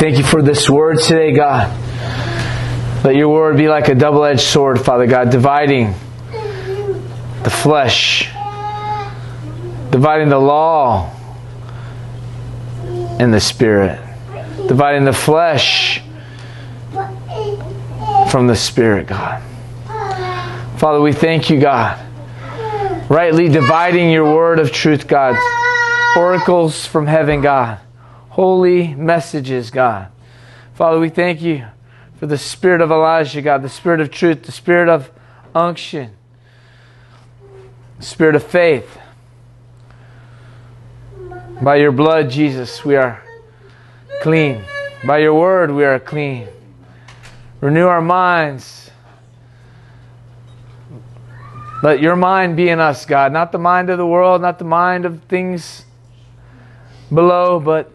Thank you for this word today, God. Let your word be like a double edged sword, Father God, dividing the flesh, dividing the law and the spirit, dividing the flesh from the spirit, God. Father, we thank you, God. Rightly dividing your word of truth, God. Oracles from heaven, God. Holy messages, God. Father, we thank you for the spirit of Elijah, God, the spirit of truth, the spirit of unction, the spirit of faith. By your blood, Jesus, we are clean. By your word, we are clean. Renew our minds. Let your mind be in us, God, not the mind of the world, not the mind of things below, but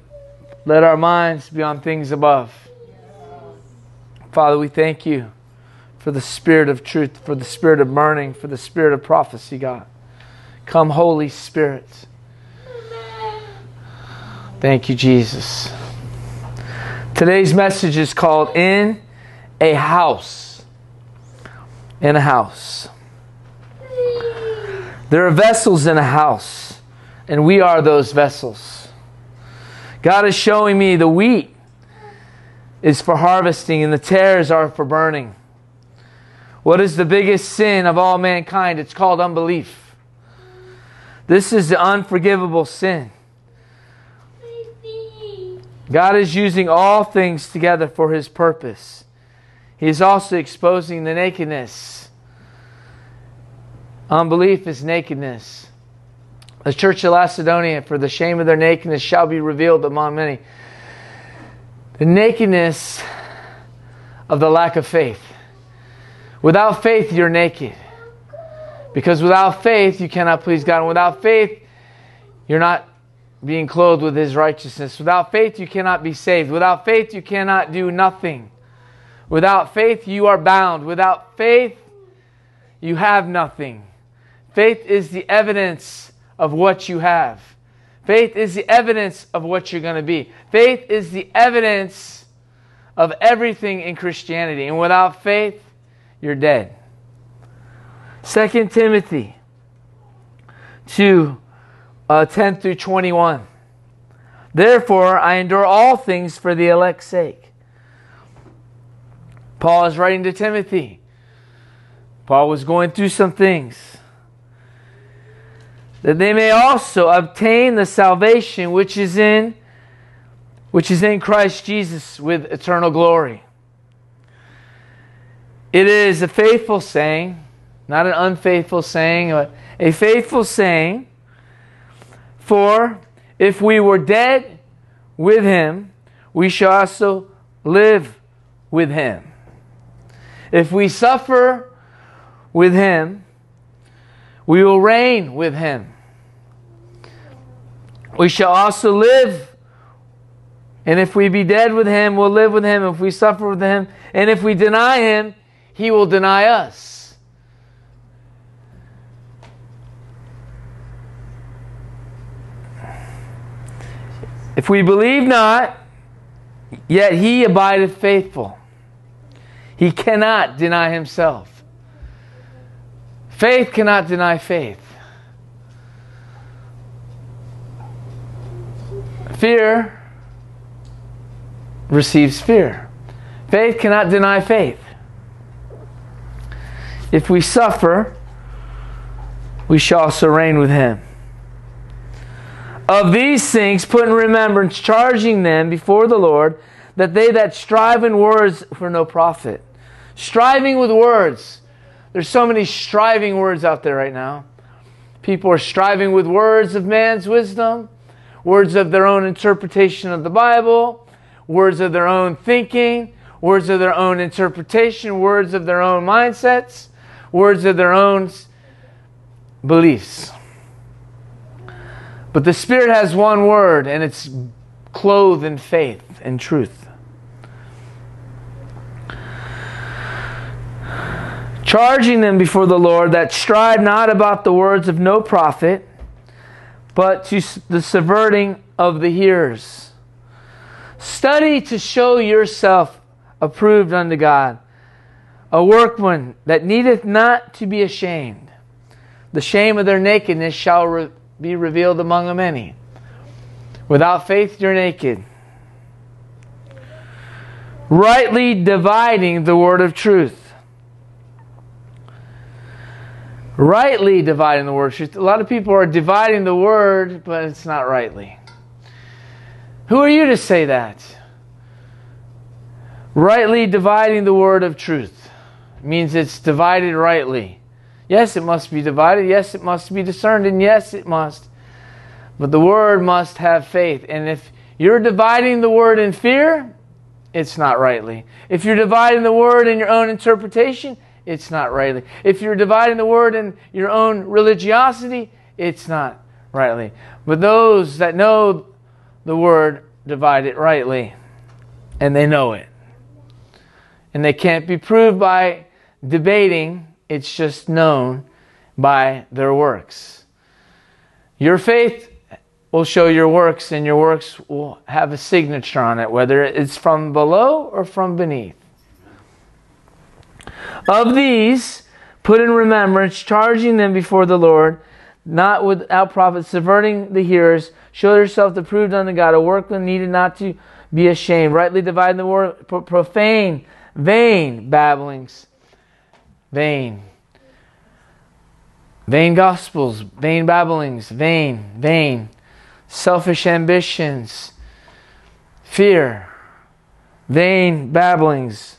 let our minds be on things above. Father, we thank you for the spirit of truth, for the spirit of burning, for the spirit of prophecy, God. Come, Holy Spirit. Thank you, Jesus. Today's message is called In a House. In a house. There are vessels in a house, and we are those vessels. God is showing me the wheat is for harvesting and the tares are for burning. What is the biggest sin of all mankind? It's called unbelief. This is the unforgivable sin. God is using all things together for his purpose. He is also exposing the nakedness. Unbelief is nakedness. The church of Laodicea, for the shame of their nakedness, shall be revealed among many. The nakedness of the lack of faith. Without faith, you're naked. Because without faith, you cannot please God. And without faith, you're not being clothed with His righteousness. Without faith, you cannot be saved. Without faith, you cannot do nothing. Without faith, you are bound. Without faith, you have nothing. Faith is the evidence of what you have. Faith is the evidence of what you're going to be. Faith is the evidence of everything in Christianity. And without faith, you're dead. 2 Timothy 2 uh, 10 through 21. Therefore, I endure all things for the elect's sake. Paul is writing to Timothy. Paul was going through some things. That they may also obtain the salvation which is in which is in Christ Jesus with eternal glory. It is a faithful saying, not an unfaithful saying, but a faithful saying. For if we were dead with him, we shall also live with him. If we suffer with him, we will reign with him. We shall also live. And if we be dead with him, we'll live with him. If we suffer with him, and if we deny him, he will deny us. If we believe not, yet he abideth faithful. He cannot deny himself. Faith cannot deny faith. Fear receives fear. Faith cannot deny faith. If we suffer, we shall also reign with him. Of these things, put in remembrance, charging them before the Lord, that they that strive in words for no profit. Striving with words. There's so many striving words out there right now. People are striving with words of man's wisdom, words of their own interpretation of the Bible, words of their own thinking, words of their own interpretation, words of their own mindsets, words of their own beliefs. But the Spirit has one word, and it's clothed in faith and truth. Charging them before the Lord that strive not about the words of no profit, but to the subverting of the hearers. Study to show yourself approved unto God, a workman that needeth not to be ashamed. The shame of their nakedness shall re- be revealed among a many. Without faith, you're naked. Rightly dividing the word of truth. Rightly dividing the word. A lot of people are dividing the word, but it's not rightly. Who are you to say that? Rightly dividing the word of truth means it's divided rightly. Yes, it must be divided. Yes, it must be discerned. And yes, it must. But the word must have faith. And if you're dividing the word in fear, it's not rightly. If you're dividing the word in your own interpretation, it's not rightly. If you're dividing the word in your own religiosity, it's not rightly. But those that know the word divide it rightly, and they know it. And they can't be proved by debating, it's just known by their works. Your faith will show your works, and your works will have a signature on it, whether it's from below or from beneath. Of these, put in remembrance, charging them before the Lord, not without profit, subverting the hearers, show yourself approved unto God, a workman needed not to be ashamed, rightly dividing the word, profane, vain babblings, vain. Vain gospels, vain babblings, vain, vain, selfish ambitions, fear, vain babblings,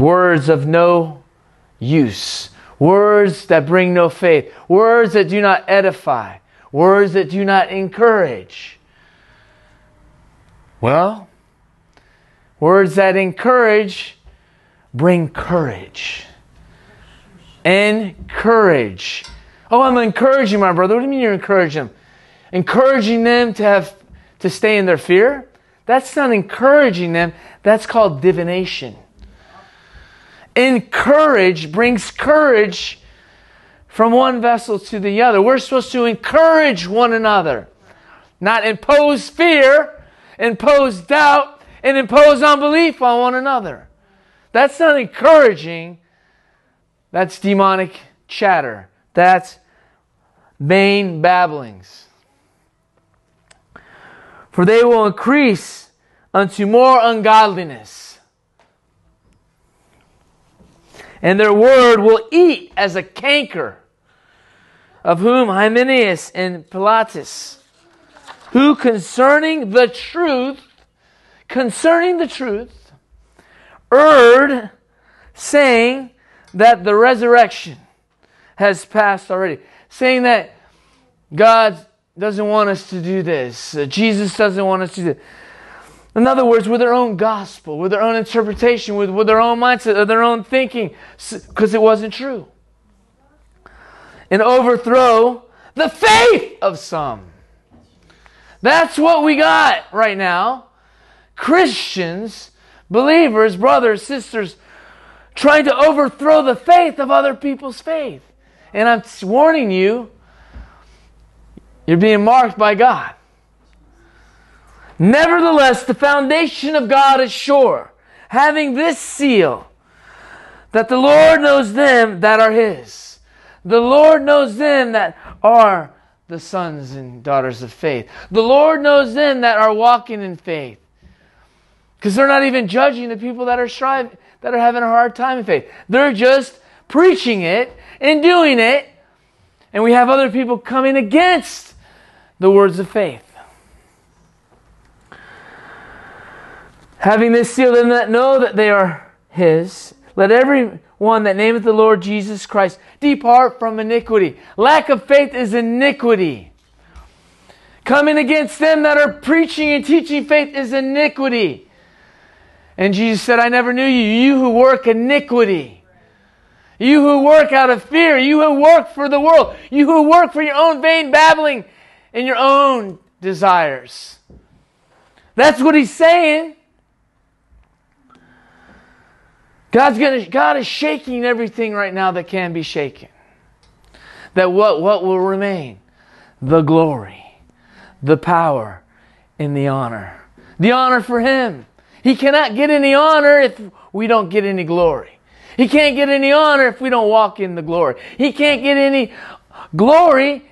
words of no use, words that bring no faith, words that do not edify, words that do not encourage. Well, words that encourage bring courage. Encourage. Oh, I'm encouraging my brother. What do you mean you're encouraging them? Encouraging them to have to stay in their fear? That's not encouraging them. That's called divination. Encourage brings courage from one vessel to the other. We're supposed to encourage one another, not impose fear, impose doubt, and impose unbelief on one another. That's not encouraging. That's demonic chatter. That's vain babblings. For they will increase unto more ungodliness and their word will eat as a canker, of whom Hymenaeus and Philetus, who concerning the truth, concerning the truth, erred, saying that the resurrection has passed already, saying that God doesn't want us to do this, Jesus doesn't want us to do this. In other words, with their own gospel, with their own interpretation, with, with their own mindset, with their own thinking, because it wasn't true. And overthrow the faith of some. That's what we got right now. Christians, believers, brothers, sisters, trying to overthrow the faith of other people's faith. And I'm warning you, you're being marked by God. Nevertheless, the foundation of God is sure, having this seal that the Lord knows them that are His. The Lord knows them that are the sons and daughters of faith. The Lord knows them that are walking in faith. Because they're not even judging the people that are striving, that are having a hard time in faith. They're just preaching it and doing it. And we have other people coming against the words of faith. Having this seal, them that know that they are his, let every one that nameth the Lord Jesus Christ depart from iniquity. Lack of faith is iniquity. Coming against them that are preaching and teaching faith is iniquity. And Jesus said, I never knew you, you who work iniquity. You who work out of fear, you who work for the world, you who work for your own vain babbling and your own desires. That's what he's saying. God's gonna, God is shaking everything right now that can be shaken. That what, what will remain? The glory, the power, in the honor. The honor for him. He cannot get any honor if we don't get any glory. He can't get any honor if we don't walk in the glory. He can't get any glory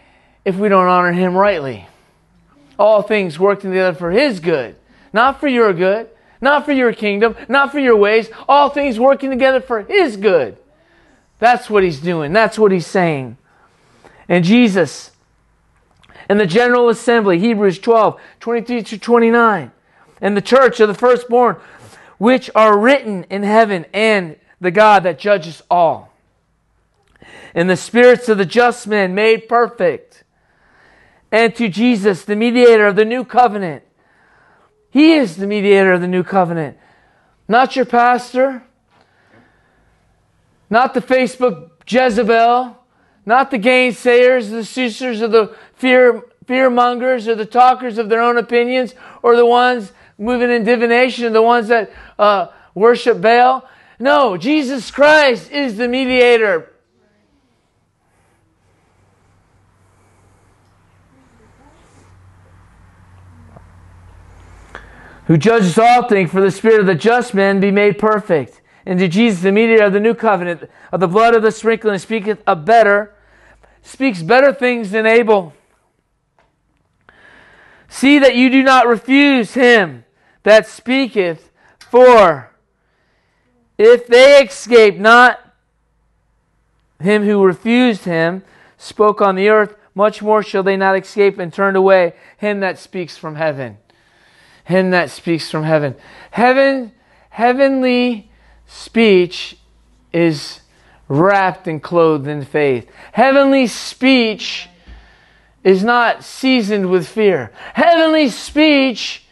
if we don't honor him rightly. All things working together for his good, not for your good, not for your kingdom, not for your ways. All things working together for his good. That's what he's doing. That's what he's saying. And Jesus, in the General Assembly, Hebrews 12, 23 to 29, and the church of the firstborn, which are written in heaven, and the God that judges all. And the spirits of the just men made perfect. And to Jesus, the mediator of the new covenant. He is the mediator of the new covenant. Not your pastor, not the Facebook Jezebel, not the gainsayers, the sisters of the fear, fear mongers, or the talkers of their own opinions, or the ones moving in divination, or the ones that uh, worship Baal. No, Jesus Christ is the mediator. Who judges all things for the spirit of the just men be made perfect. And to Jesus, the mediator of the new covenant, of the blood of the sprinkling, speaketh a better speaks better things than Abel. See that you do not refuse him that speaketh, for if they escape not him who refused him, spoke on the earth, much more shall they not escape and turn away him that speaks from heaven. Him that speaks from heaven. Heaven, heavenly speech is wrapped and clothed in faith. Heavenly speech is not seasoned with fear. Heavenly speech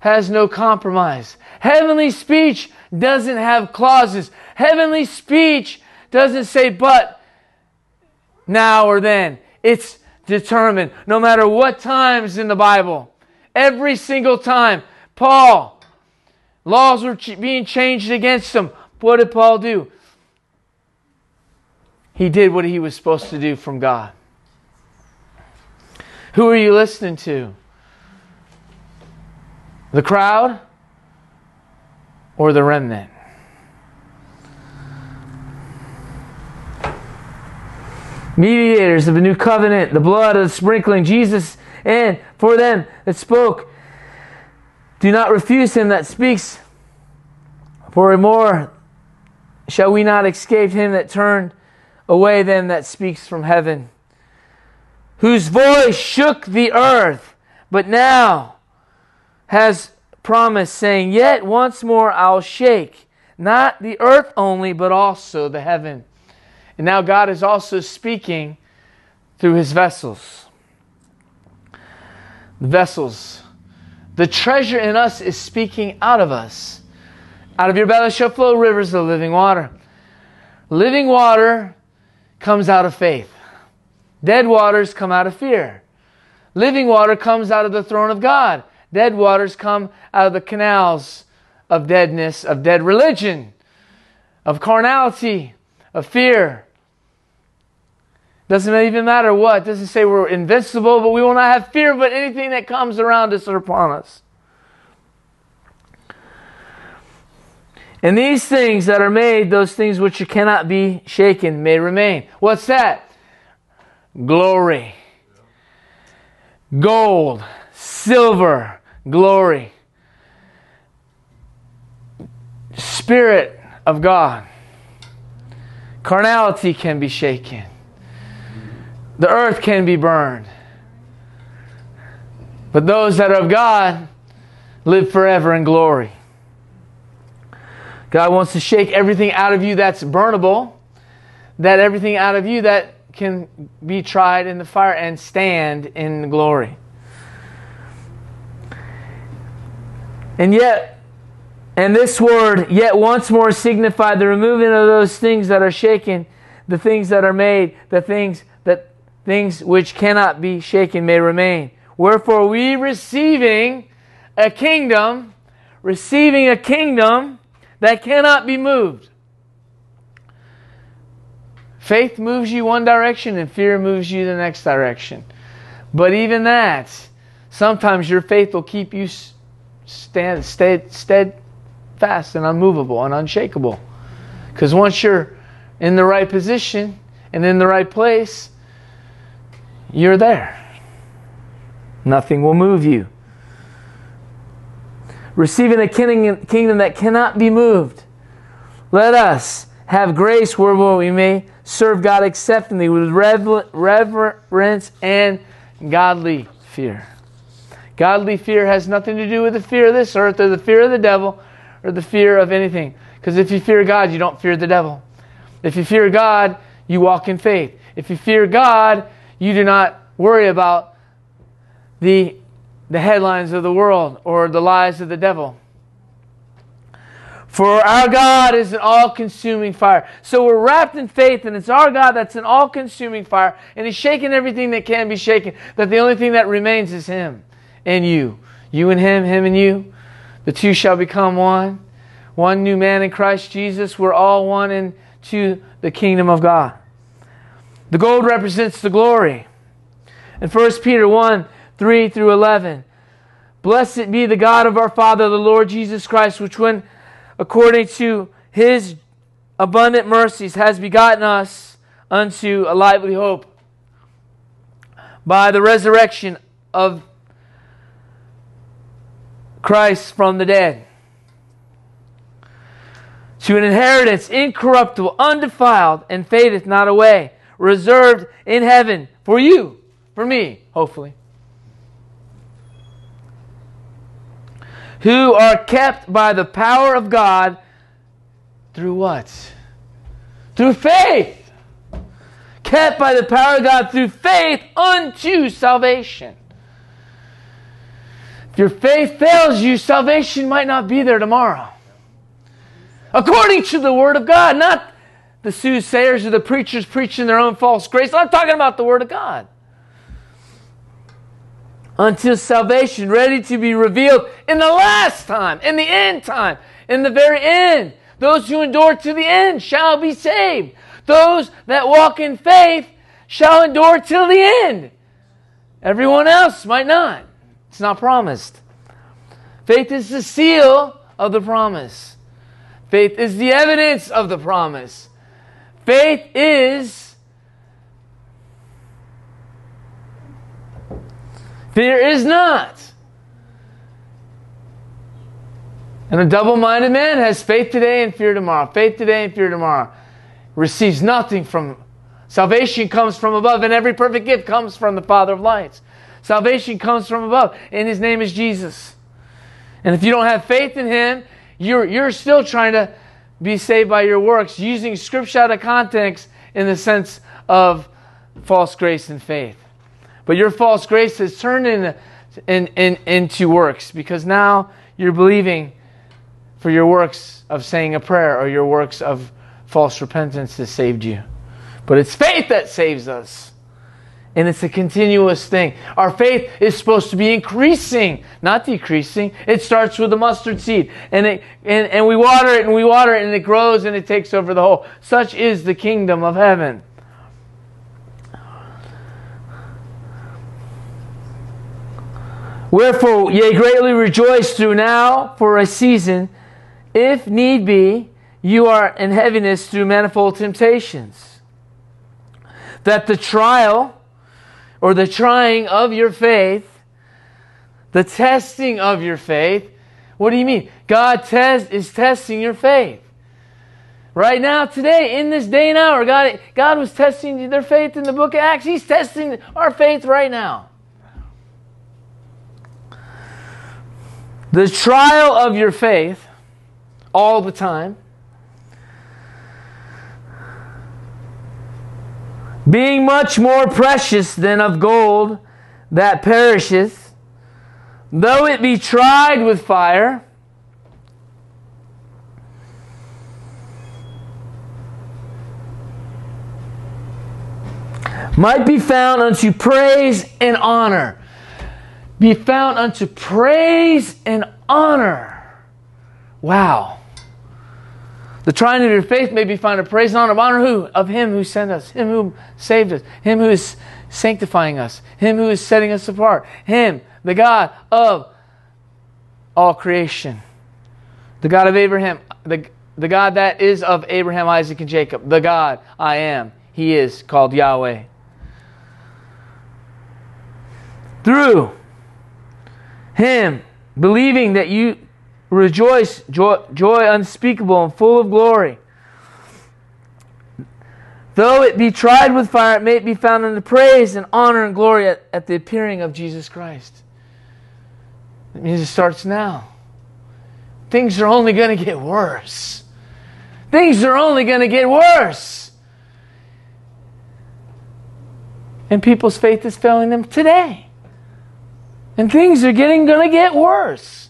has no compromise. Heavenly speech doesn't have clauses. Heavenly speech doesn't say but now or then. It's determined no matter what times in the Bible. Every single time. Paul, laws were being changed against him. What did Paul do? He did what he was supposed to do from God. Who are you listening to? The crowd or the remnant? Mediators of the new covenant, the blood of the sprinkling, Jesus, and for them that spoke, do not refuse him that speaks, for more shall we not escape him that turned away them that speaks from heaven, whose voice shook the earth, but now has promised, saying, Yet once more I'll shake, not the earth only, but also the heaven. And now God is also speaking through his vessels. Vessels. The treasure in us is speaking out of us. Out of your belly shall flow rivers of living water. Living water comes out of faith. Dead waters come out of fear. Living water comes out of the throne of God. Dead waters come out of the canals of deadness, of dead religion, of carnality, of fear. Doesn't even matter what. Doesn't say we're invincible, but we will not have fear but anything that comes around us or upon us. And these things that are made, those things which cannot be shaken, may remain. What's that? Glory. Gold, silver, glory. Spirit of God. Carnality can be shaken. The earth can be burned. But those that are of God live forever in glory. God wants to shake everything out of you that's burnable, that everything out of you that can be tried in the fire and stand in glory. And yet, and this word, yet once more signified the removing of those things that are shaken, the things that are made, the things that things which cannot be shaken may remain. Wherefore we receiving a kingdom, receiving a kingdom that cannot be moved. Faith moves you one direction and fear moves you the next direction. But even that, sometimes your faith will keep you stand, stead, steadfast and unmovable and unshakable. Because once you're in the right position and in the right place, you're there. Nothing will move you. Receiving a kingdom that cannot be moved. Let us have grace where we may serve God acceptingly with reverence and godly fear. Godly fear has nothing to do with the fear of this earth or the fear of the devil or the fear of anything. Because if you fear God, you don't fear the devil. If you fear God, you walk in faith. If you fear God, you do not worry about the, the headlines of the world or the lies of the devil. For our God is an all consuming fire. So we're wrapped in faith, and it's our God that's an all consuming fire, and He's shaking everything that can be shaken. That the only thing that remains is Him and you. You and Him, Him and you. The two shall become one. One new man in Christ Jesus. We're all one into the kingdom of God. The gold represents the glory. In 1 Peter 1 3 through 11, Blessed be the God of our Father, the Lord Jesus Christ, which, when according to his abundant mercies, has begotten us unto a lively hope by the resurrection of Christ from the dead to an inheritance incorruptible, undefiled, and fadeth not away, reserved in heaven for you, for me, hopefully. Who are kept by the power of God through what? Through faith. Kept by the power of God through faith unto salvation. If your faith fails you, salvation might not be there tomorrow. According to the Word of God, not the soothsayers or the preachers preaching their own false grace. I'm talking about the Word of God. Until salvation, ready to be revealed in the last time, in the end time, in the very end. Those who endure to the end shall be saved. Those that walk in faith shall endure till the end. Everyone else might not. It's not promised. Faith is the seal of the promise. Faith is the evidence of the promise. Faith is fear is not. And a double minded man has faith today and fear tomorrow. Faith today and fear tomorrow. Receives nothing from salvation comes from above, and every perfect gift comes from the Father of lights. Salvation comes from above, and his name is Jesus. And if you don't have faith in him, you're, you're still trying to be saved by your works, using scripture out of context in the sense of false grace and faith. But your false grace has turned into, in, in, into works because now you're believing for your works of saying a prayer or your works of false repentance that saved you. But it's faith that saves us. And it's a continuous thing. Our faith is supposed to be increasing, not decreasing. It starts with the mustard seed. And, it, and, and we water it and we water it and it grows and it takes over the whole. Such is the kingdom of heaven. Wherefore, ye greatly rejoice through now for a season, if need be, you are in heaviness through manifold temptations. That the trial or the trying of your faith, the testing of your faith. What do you mean? God test, is testing your faith. Right now, today, in this day and hour, God, God was testing their faith in the book of Acts. He's testing our faith right now. The trial of your faith, all the time, being much more precious than of gold that perisheth, though it be tried with fire, might be found unto praise and honor. Be found unto praise and honor. Wow. The trying of your faith may be found in praise and honor of honor who? Of him who sent us, him who saved us, him who is sanctifying us, him who is setting us apart, him the God of all creation, the God of Abraham, the, the God that is of Abraham, Isaac, and Jacob, the God I am. He is called Yahweh. Through him, believing that you rejoice, joy, joy unspeakable and full of glory. Though it be tried with fire, it may be found in the praise and honor and glory at, at the appearing of Jesus Christ. It means it starts now. Things are only going to get worse. Things are only going to get worse. And people's faith is failing them today. And things are getting going to get worse.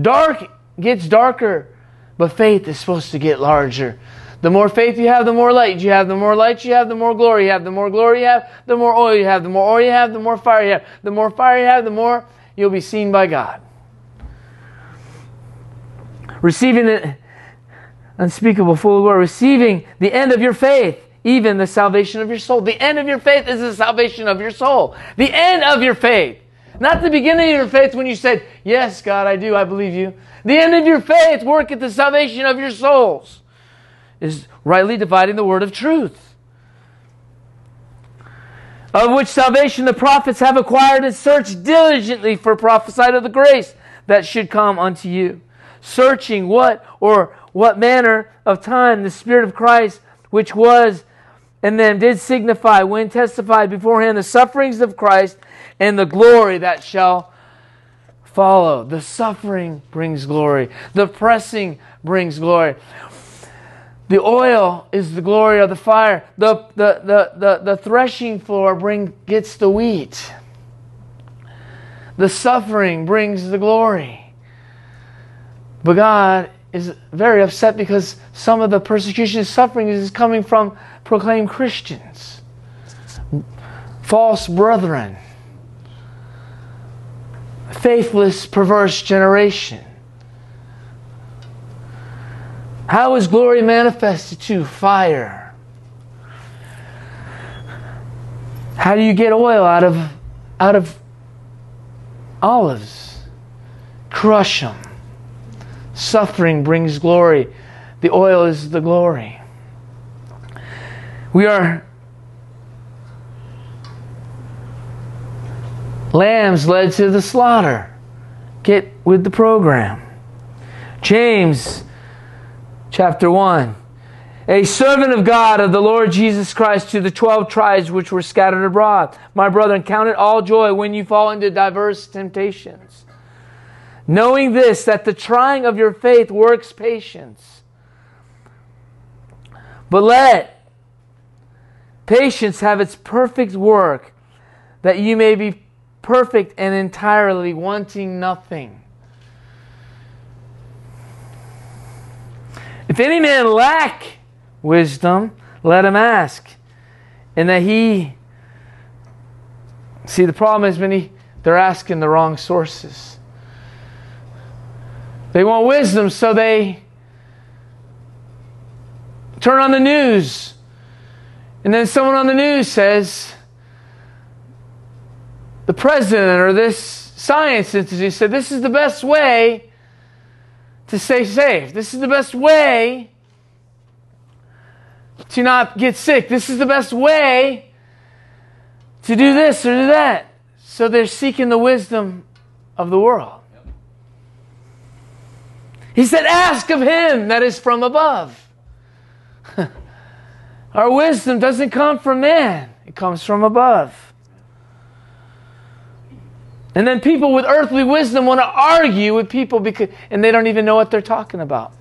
Dark gets darker, but faith is supposed to get larger. The more faith you have, the more light you have. The more light you have, the more glory you have. The more glory you have, the more oil you have. The more oil you have, the more fire you have. The more fire you have, the more you'll be seen by God. Receiving it unspeakable, full of glory, receiving the end of your faith, even the salvation of your soul. The end of your faith is the salvation of your soul. The end of your faith. Not the beginning of your faith when you said, Yes, God, I do, I believe you. The end of your faith, work at the salvation of your souls, is rightly dividing the word of truth. Of which salvation the prophets have acquired and searched diligently for prophesied of the grace that should come unto you. Searching what or what manner of time the Spirit of Christ, which was and then did signify when testified beforehand the sufferings of Christ and the glory that shall follow. The suffering brings glory, the pressing brings glory. The oil is the glory of the fire. The, the, the, the, the threshing floor bring, gets the wheat. The suffering brings the glory. But God is very upset because some of the persecution and suffering is coming from proclaimed Christians, false brethren faithless, perverse generation. How is glory manifested to fire? How do you get oil out of out of olives? Crush them. Suffering brings glory. The oil is the glory. We are Lambs led to the slaughter. Get with the program. James chapter 1. A servant of God, of the Lord Jesus Christ, to the twelve tribes which were scattered abroad. My brethren, count it all joy when you fall into diverse temptations. Knowing this, that the trying of your faith works patience. But let patience have its perfect work, that you may be perfect and entirely, wanting nothing. If any man lack wisdom, let him ask. And that he see the problem is many they're asking the wrong sources. They want wisdom, so they turn on the news. And then someone on the news says, the president or this science institute said this is the best way to stay safe. This is the best way to not get sick. This is the best way to do this or do that. So they're seeking the wisdom of the world. He said, Ask of him that is from above. Our wisdom doesn't come from man, it comes from above. And then people with earthly wisdom want to argue with people because, and they don't even know what they're talking about.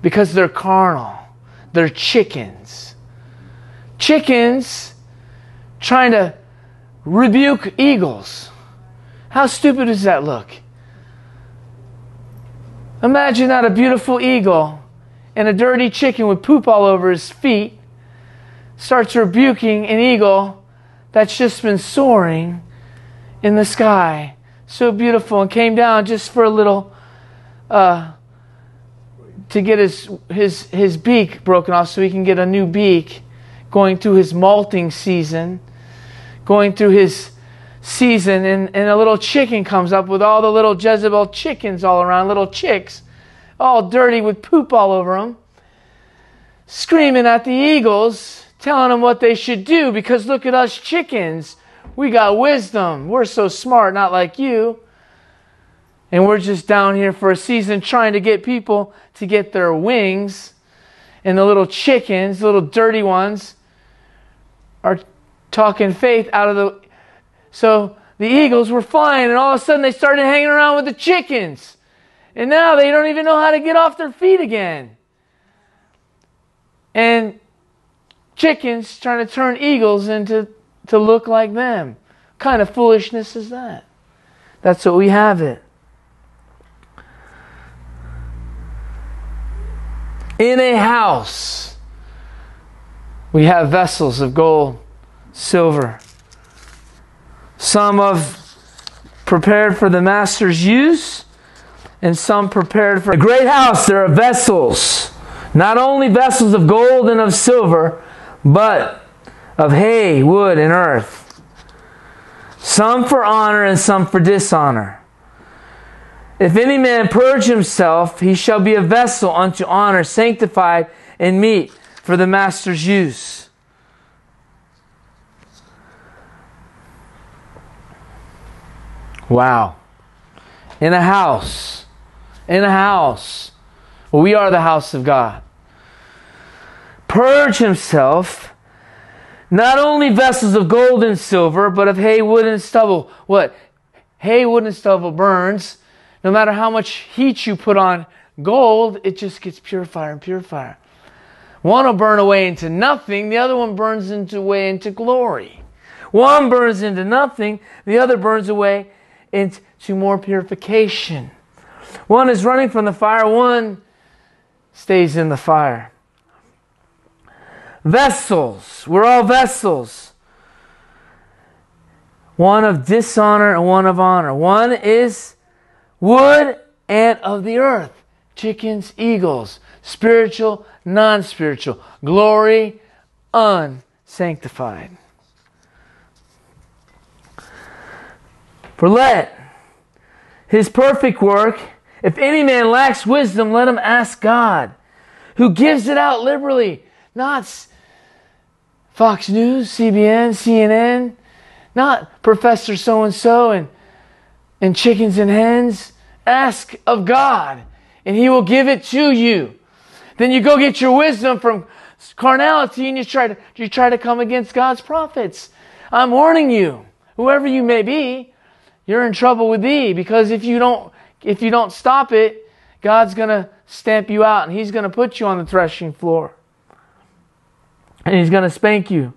Because they're carnal. They're chickens. Chickens trying to rebuke eagles. How stupid does that look? Imagine that a beautiful eagle and a dirty chicken with poop all over his feet starts rebuking an eagle that's just been soaring in the sky, so beautiful, and came down just for a little uh, to get his, his, his beak broken off so he can get a new beak, going through his molting season, going through his season, and, and a little chicken comes up with all the little Jezebel chickens all around, little chicks, all dirty with poop all over them, screaming at the eagles, telling them what they should do because look at us chickens. We got wisdom. We're so smart, not like you. And we're just down here for a season trying to get people to get their wings. And the little chickens, the little dirty ones, are talking faith out of the. So the eagles were flying, and all of a sudden they started hanging around with the chickens. And now they don't even know how to get off their feet again. And chickens trying to turn eagles into to look like them. What kind of foolishness is that? That's what we have it. In a house, we have vessels of gold, silver, some of prepared for the master's use, and some prepared for a great house. There are vessels, not only vessels of gold and of silver, but of hay, wood, and earth. Some for honor and some for dishonor. If any man purge himself, he shall be a vessel unto honor, sanctified and meet for the master's use. Wow. In a house. In a house. We are the house of God. Purge himself, not only vessels of gold and silver, but of hay, wood, and stubble. What? Hay, wood, and stubble burns no matter how much heat you put on gold, it just gets purifier and purifier. One will burn away into nothing, the other one burns into away into glory. One burns into nothing, the other burns away into more purification. One is running from the fire, one stays in the fire. Vessels, we're all vessels. One of dishonor and one of honor. One is wood and of the earth, chickens, eagles, spiritual, non spiritual, glory, unsanctified. For let his perfect work, if any man lacks wisdom, let him ask God, who gives it out liberally, not Fox News, CBN, CNN, not Professor so and so and and chickens and hens. Ask of God, and He will give it to you. Then you go get your wisdom from carnality, and you try to you try to come against God's prophets. I'm warning you, whoever you may be, you're in trouble with thee because if you don't if you don't stop it, God's gonna stamp you out, and He's gonna put you on the threshing floor, and He's gonna spank you.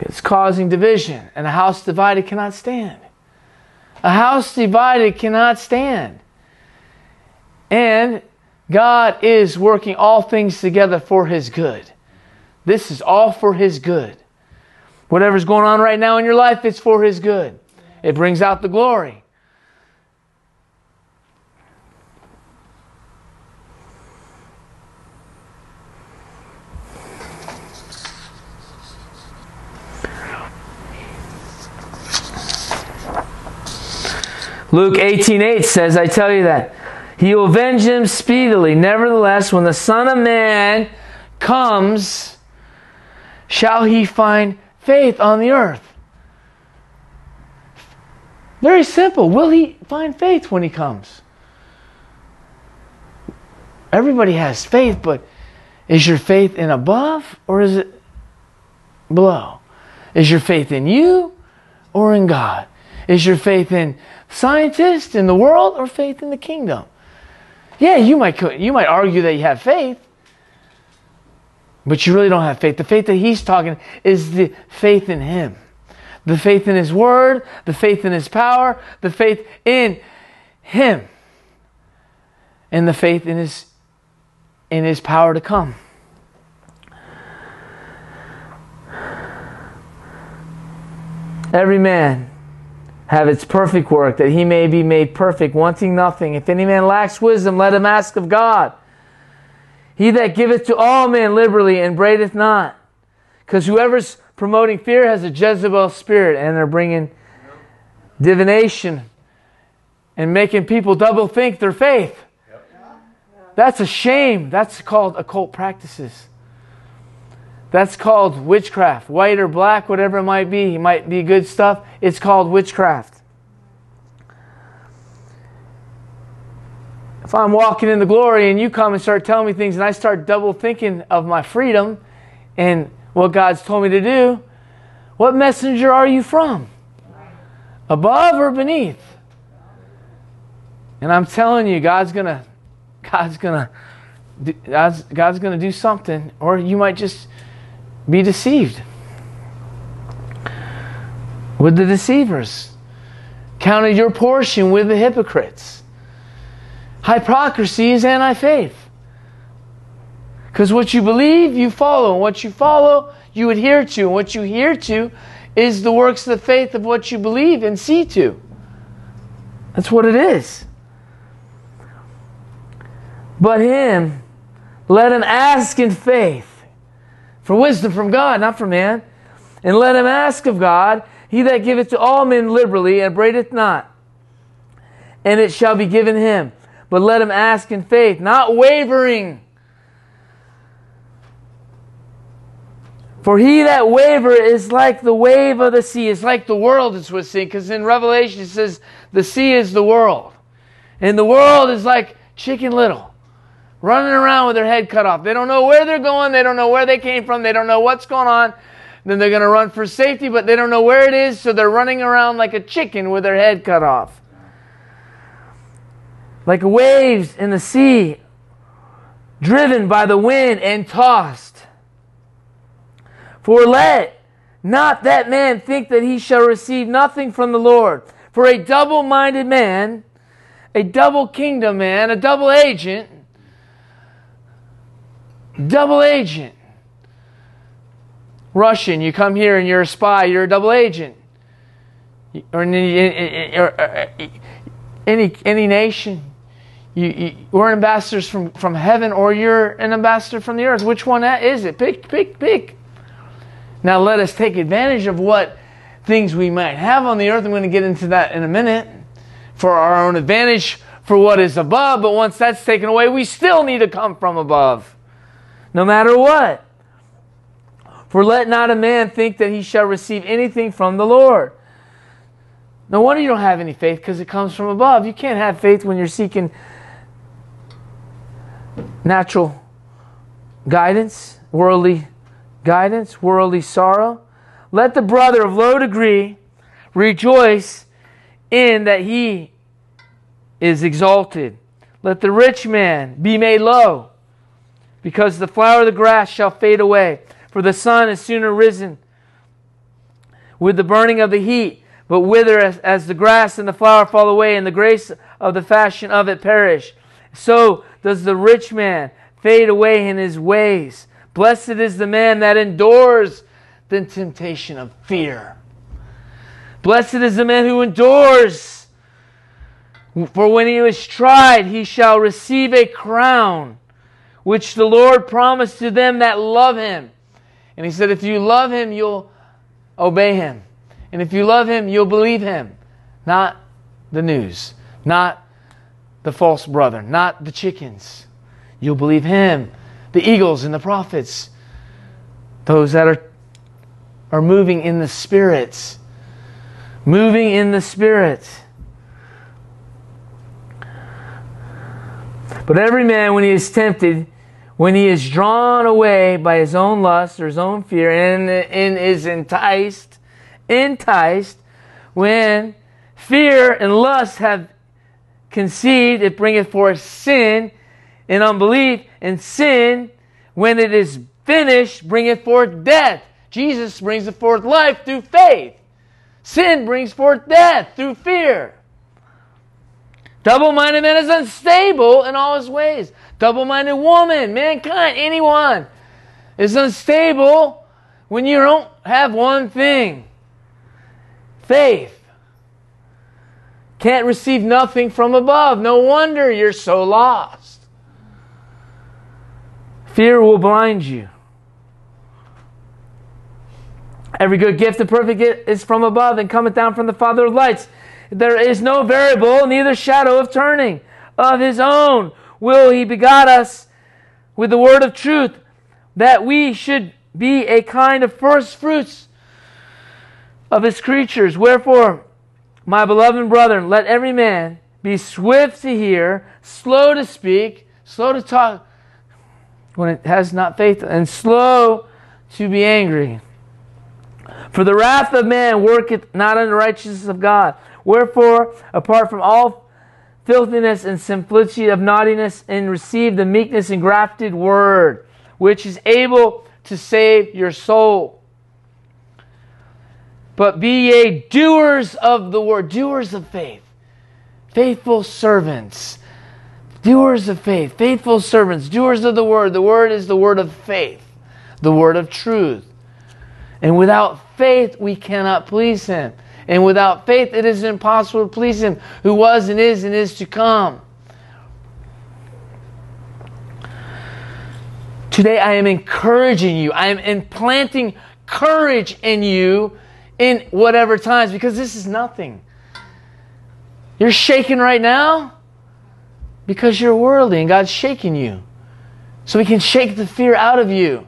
It's causing division, and a house divided cannot stand. A house divided cannot stand. And God is working all things together for His good. This is all for His good. Whatever's going on right now in your life, it's for His good. It brings out the glory. Luke 18:8 8 says, I tell you that he will avenge him speedily. Nevertheless, when the Son of Man comes, shall he find faith on the earth? Very simple. Will he find faith when he comes? Everybody has faith, but is your faith in above or is it below? Is your faith in you or in God? Is your faith in scientists, in the world, or faith in the kingdom? Yeah, you might you might argue that you have faith, but you really don't have faith. The faith that he's talking is the faith in him. The faith in his word, the faith in his power, the faith in him. And the faith in his in his power to come. Every man have its perfect work, that he may be made perfect, wanting nothing. If any man lacks wisdom, let him ask of God. He that giveth to all men liberally and braideth not. Because whoever's promoting fear has a Jezebel spirit, and they're bringing divination and making people double think their faith. That's a shame. That's called occult practices. That's called witchcraft, white or black, whatever it might be. It might be good stuff. It's called witchcraft. If I'm walking in the glory and you come and start telling me things and I start double thinking of my freedom and what God's told me to do, what messenger are you from? Above or beneath? And I'm telling you, God's gonna, God's gonna, God's, God's gonna do something, or you might just be deceived. With the deceivers, counted your portion with the hypocrites. Hypocrisy is anti faith. Because what you believe, you follow. And what you follow, you adhere to. And what you adhere to is the works of the faith of what you believe and see to. That's what it is. But him, let him ask in faith for wisdom from God, not from man. And let him ask of God, he that giveth to all men liberally and braideth not, and it shall be given him but let him ask in faith, not wavering. For he that waver is like the wave of the sea. It's like the world is what's saying. Because in Revelation it says the sea is the world. And the world is like chicken little. Running around with their head cut off. They don't know where they're going. They don't know where they came from. They don't know what's going on. Then they're going to run for safety, but they don't know where it is. So they're running around like a chicken with their head cut off like waves in the sea, driven by the wind and tossed. For let not that man think that he shall receive nothing from the Lord. For a double minded man, a double kingdom man, a double agent, double agent. Russian, you come here and you're a spy, you're a double agent. Or uh, any, any nation, you, you, we're ambassadors from, from heaven or you're an ambassador from the earth. Which one is it? Pick, pick, pick. Now let us take advantage of what things we might have on the earth. I'm going to get into that in a minute for our own advantage for what is above. But once that's taken away, we still need to come from above, no matter what. For let not a man think that he shall receive anything from the Lord. No wonder you don't have any faith because it comes from above. You can't have faith when you're seeking natural guidance, worldly guidance, worldly sorrow. Let the brother of low degree rejoice in that he is exalted. Let the rich man be made low, because the flower of the grass shall fade away, for the sun is sooner risen with the burning of the heat, but wither as, as the grass and the flower fall away, and the grace of the fashion of it perish. So does the rich man fade away in his ways. Blessed is the man that endures the temptation of fear. Blessed is the man who endures. For when he is tried, he shall receive a crown, which the Lord promised to them that love him. And he said, If you love him, you'll obey him. And if you love him, you'll believe him. Not the news, not the false brother, not the chickens. You'll believe him, the eagles and the prophets, those that are, are moving in the spirits. Moving in the spirit. But every man, when he is tempted, when he is drawn away by his own lust or his own fear, and, and is enticed, enticed, when fear and lust have conceived, it bringeth forth sin and unbelief, and sin, when it is finished, bringeth forth death. Jesus brings forth life through faith. Sin brings forth death through fear. Double minded man is unstable in all his ways. Double minded woman, mankind, anyone is unstable when you don't have one thing faith. Can't receive nothing from above. No wonder you're so lost. Fear will blind you. Every good gift and perfect gift is from above and cometh down from the Father of lights. There is no variable, neither shadow of turning. Of his own will he begot us with the word of truth, that we should be a kind of first fruits of his creatures. Wherefore, my beloved brethren, let every man be swift to hear, slow to speak, slow to talk when it has not faith, and slow to be angry. For the wrath of man worketh not in the righteousness of God. Wherefore, apart from all filthiness and simplicity of naughtiness, and receive the meekness and grafted word, which is able to save your soul. But be ye doers of the word, doers of faith, faithful servants, doers of faith, faithful servants, doers of the word. The word is the word of faith, the word of truth. And without faith, we cannot please Him. And without faith, it is impossible to please Him who was and is and is to come. Today, I am encouraging you. I am implanting courage in you in whatever times because this is nothing. You're shaking right now because you're worldly and God's shaking you. So He can shake the fear out of you.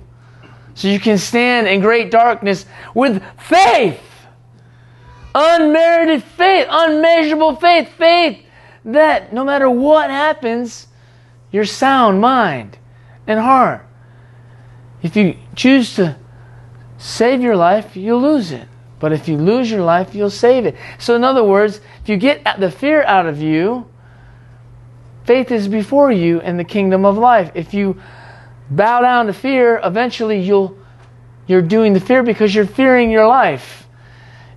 So you can stand in great darkness with faith. Unmerited faith, unmeasurable faith, faith that no matter what happens, your sound mind and heart. If you choose to save your life, you'll lose it. But if you lose your life, you'll save it. So, in other words, if you get the fear out of you, faith is before you in the kingdom of life. If you bow down to fear, eventually you'll you're doing the fear because you're fearing your life.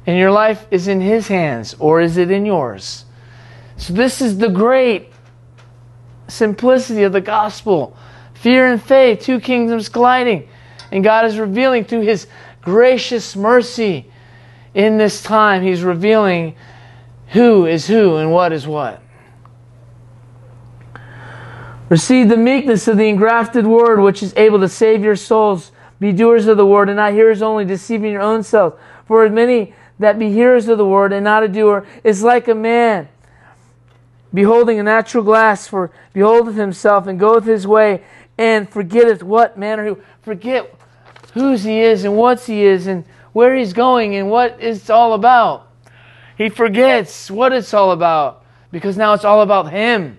And your life is in his hands or is it in yours? So this is the great simplicity of the gospel. Fear and faith, two kingdoms colliding. And God is revealing through his gracious mercy in this time, he's revealing who is who and what is what. Receive the meekness of the engrafted word, which is able to save your souls. Be doers of the word, and not hearers only, deceiving your own selves. For as many that be hearers of the word and not a doer is like a man beholding a natural glass, for beholdeth himself and goeth his way, and forgetteth what manner who forget whose he is and what's he is and where he's going and what it's all about. He forgets what it's all about because now it's all about him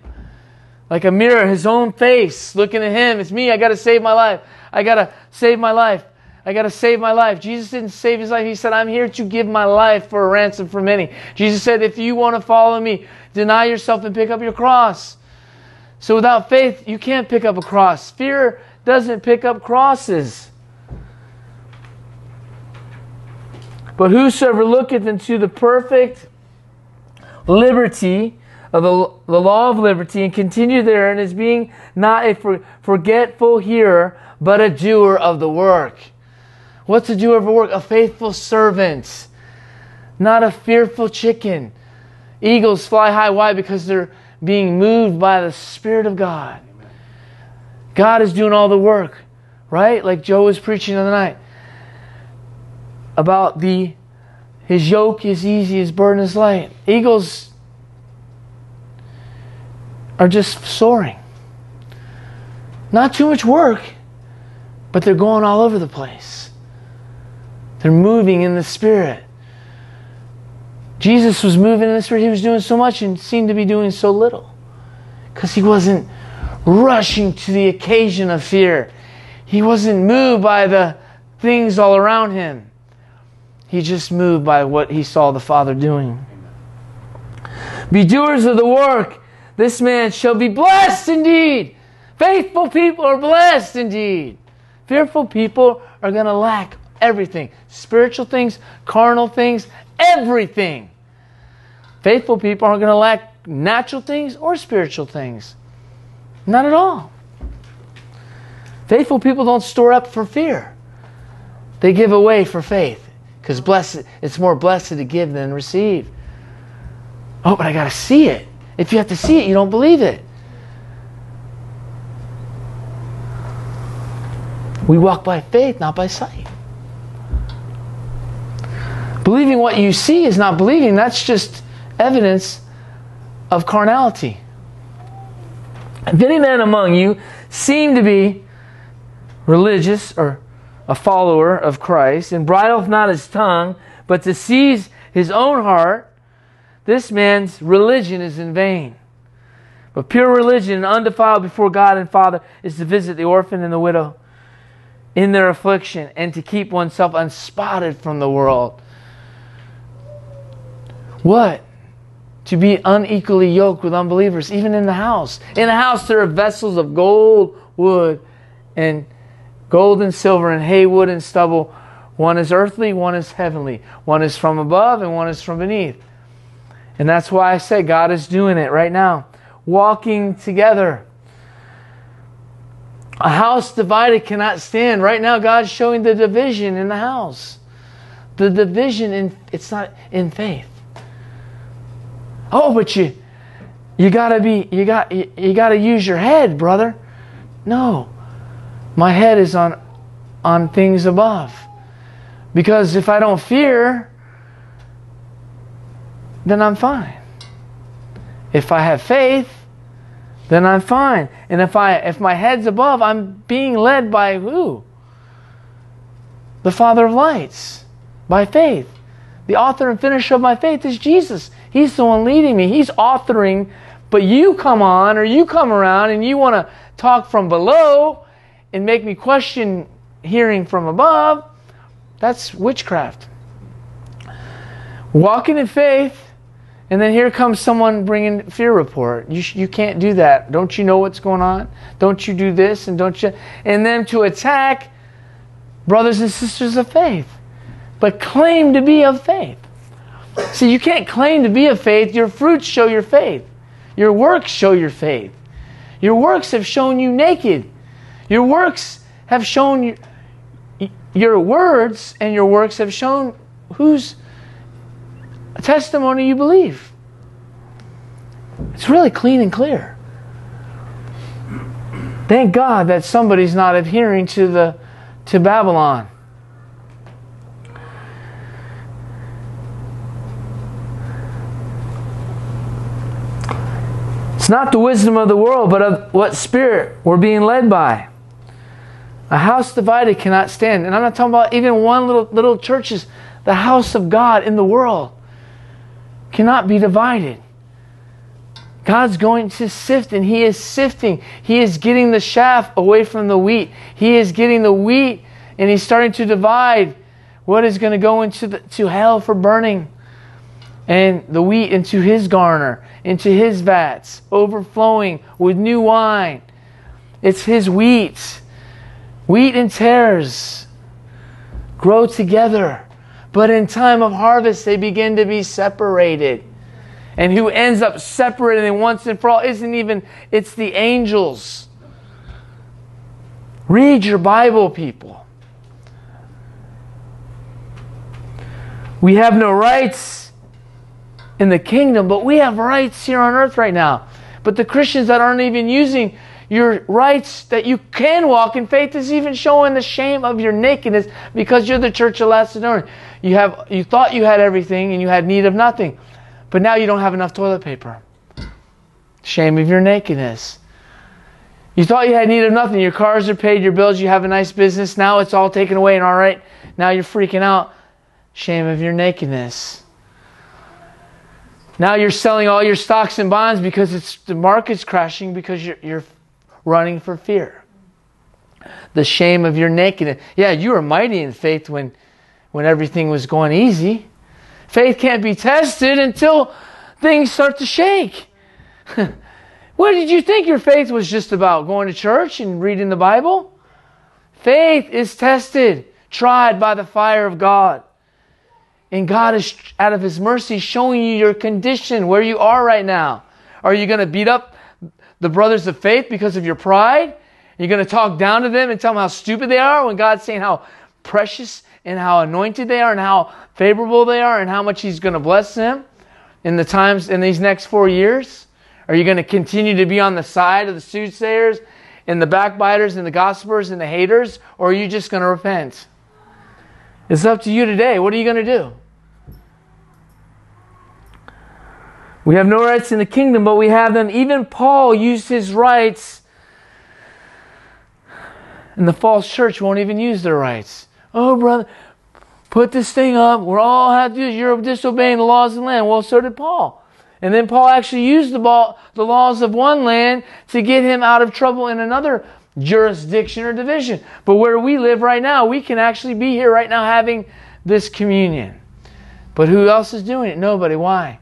like a mirror, his own face, looking at him. It's me. I got to save my life. I got to save my life. I got to save my life. Jesus didn't save his life. He said, I'm here to give my life for a ransom for many. Jesus said, if you want to follow me, deny yourself and pick up your cross. So without faith, you can't pick up a cross. Fear doesn't pick up crosses. But whosoever looketh into the perfect liberty of the, the law of liberty and continue therein as being not a for, forgetful hearer, but a doer of the work. What's a doer of work? A faithful servant, not a fearful chicken. Eagles fly high. Why? Because they're being moved by the Spirit of God. God is doing all the work, right? Like Joe was preaching the other night about the his yoke is easy, his burden is light. Eagles are just soaring. Not too much work, but they're going all over the place. They're moving in the Spirit. Jesus was moving in the Spirit. He was doing so much and seemed to be doing so little because he wasn't rushing to the occasion of fear. He wasn't moved by the things all around him. He just moved by what he saw the Father doing. Be doers of the work this man shall be blessed indeed. Faithful people are blessed indeed. Fearful people are going to lack everything spiritual things, carnal things, everything. Faithful people aren't going to lack natural things or spiritual things. Not at all. Faithful people don't store up for fear. They give away for faith. Because blessed it's more blessed to give than receive. Oh, but I gotta see it. If you have to see it, you don't believe it. We walk by faith, not by sight. Believing what you see is not believing, that's just evidence of carnality. If any man among you seem to be religious or a follower of Christ, and bridleth not his tongue, but deceives his own heart, this man's religion is in vain. But pure religion and undefiled before God and Father is to visit the orphan and the widow in their affliction and to keep oneself unspotted from the world. What? To be unequally yoked with unbelievers, even in the house. In the house, there are vessels of gold, wood, and gold and silver, and hay, wood, and stubble. One is earthly, one is heavenly. One is from above, and one is from beneath. And that's why I say God is doing it right now. Walking together. A house divided cannot stand. Right now, God's showing the division in the house. The division in it's not in faith. Oh, but you you gotta be you got you, you gotta use your head, brother. No. My head is on on things above. Because if I don't fear, then I'm fine. If I have faith, then I'm fine. And if I if my head's above, I'm being led by who? The Father of lights, by faith. The author and finisher of my faith is Jesus. He's the one leading me. He's authoring, but you come on or you come around and you want to talk from below and make me question hearing from above. That's witchcraft. Walking in faith and then here comes someone bringing fear report. You, you can't do that. Don't you know what's going on? Don't you do this and don't you? And then to attack brothers and sisters of faith, but claim to be of faith. See, you can't claim to be of faith. Your fruits show your faith. Your works show your faith. Your works have shown you naked. Your works have shown you, your words and your works have shown whose testimony you believe. It's really clean and clear. Thank God that somebody's not adhering to the to Babylon. It's not the wisdom of the world, but of what spirit we're being led by. A house divided cannot stand. And I'm not talking about even one little little churches, the house of God in the world cannot be divided. God's going to sift, and He is sifting. He is getting the chaff away from the wheat. He is getting the wheat, and He's starting to divide what is going to go into the, to hell for burning, and the wheat into His garner, into His vats, overflowing with new wine. It's His wheat. Wheat and tares grow together. But in time of harvest, they begin to be separated. And who ends up separating once and for all isn't even, it's the angels. Read your Bible, people. We have no rights in the kingdom, but we have rights here on earth right now. But the Christians that aren't even using your rights that you can walk in faith is even showing the shame of your nakedness because you're the church of Laodicea. You have you thought you had everything and you had need of nothing. But now you don't have enough toilet paper. Shame of your nakedness. You thought you had need of nothing. Your cars are paid, your bills, you have a nice business. Now it's all taken away and all right. Now you're freaking out. Shame of your nakedness. Now you're selling all your stocks and bonds because it's the market's crashing because you're, you're running for fear. The shame of your nakedness. Yeah, you were mighty in faith when, when everything was going easy. Faith can't be tested until things start to shake. what did you think your faith was just about? Going to church and reading the Bible? Faith is tested, tried by the fire of God. And God is, out of His mercy, showing you your condition, where you are right now. Are you going to beat up the brothers of faith because of your pride? You're going to talk down to them and tell them how stupid they are when God's saying how precious and how anointed they are and how favorable they are and how much He's going to bless them in the times in these next four years? Are you going to continue to be on the side of the soothsayers and the backbiters and the gossipers and the haters? Or are you just going to repent? It's up to you today. What are you going to do? We have no rights in the kingdom, but we have them. Even Paul used his rights, and the false church won't even use their rights. Oh, brother, put this thing up. We're all have to do. You're disobeying the laws of the land. Well, so did Paul. And then Paul actually used the, ball, the laws of one land to get him out of trouble in another jurisdiction or division. But where we live right now, we can actually be here right now having this communion. But who else is doing it? Nobody. Why?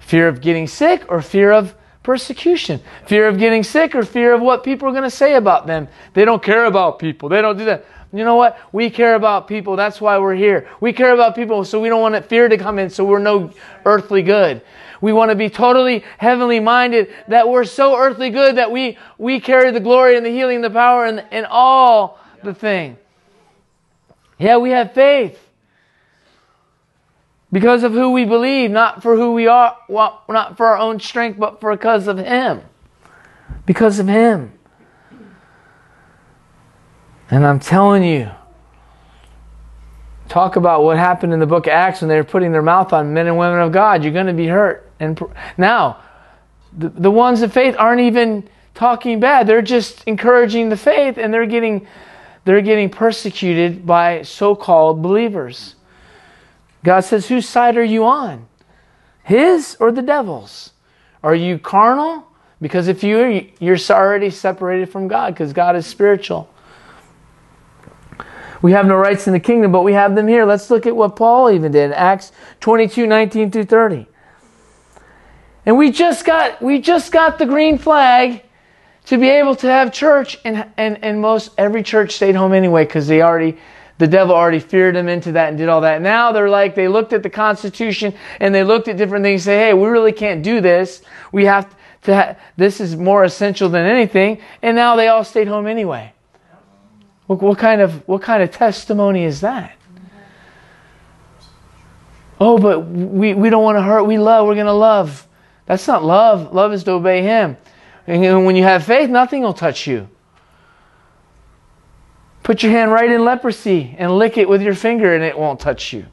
Fear of getting sick or fear of persecution? Fear of getting sick or fear of what people are going to say about them? They don't care about people. They don't do that. You know what? We care about people. That's why we're here. We care about people, so we don't want fear to come in, so we're no earthly good. We want to be totally heavenly minded, that we're so earthly good that we, we carry the glory and the healing and the power and, and all the thing. Yeah, we have faith because of who we believe, not for who we are, well, not for our own strength, but for because of Him. Because of Him. And I'm telling you, talk about what happened in the book of Acts when they were putting their mouth on men and women of God. You're going to be hurt. And now, the, the ones of faith aren't even talking bad. They're just encouraging the faith, and they're getting they're getting persecuted by so-called believers. God says, Whose side are you on? His or the devil's? Are you carnal? Because if you are, you're already separated from God because God is spiritual. We have no rights in the kingdom, but we have them here. Let's look at what Paul even did. Acts 22, 19 through 30. And we just got we just got the green flag to be able to have church and and, and most every church stayed home anyway because they already the devil already feared them into that and did all that. Now they're like, they looked at the Constitution and they looked at different things say, hey, we really can't do this. We have to, ha- this is more essential than anything. And now they all stayed home anyway. What, what, kind of, what kind of testimony is that? Oh, but we, we don't want to hurt. We love. We're going to love. That's not love. Love is to obey Him. And when you have faith, nothing will touch you. Put your hand right in leprosy and lick it with your finger and it won't touch you.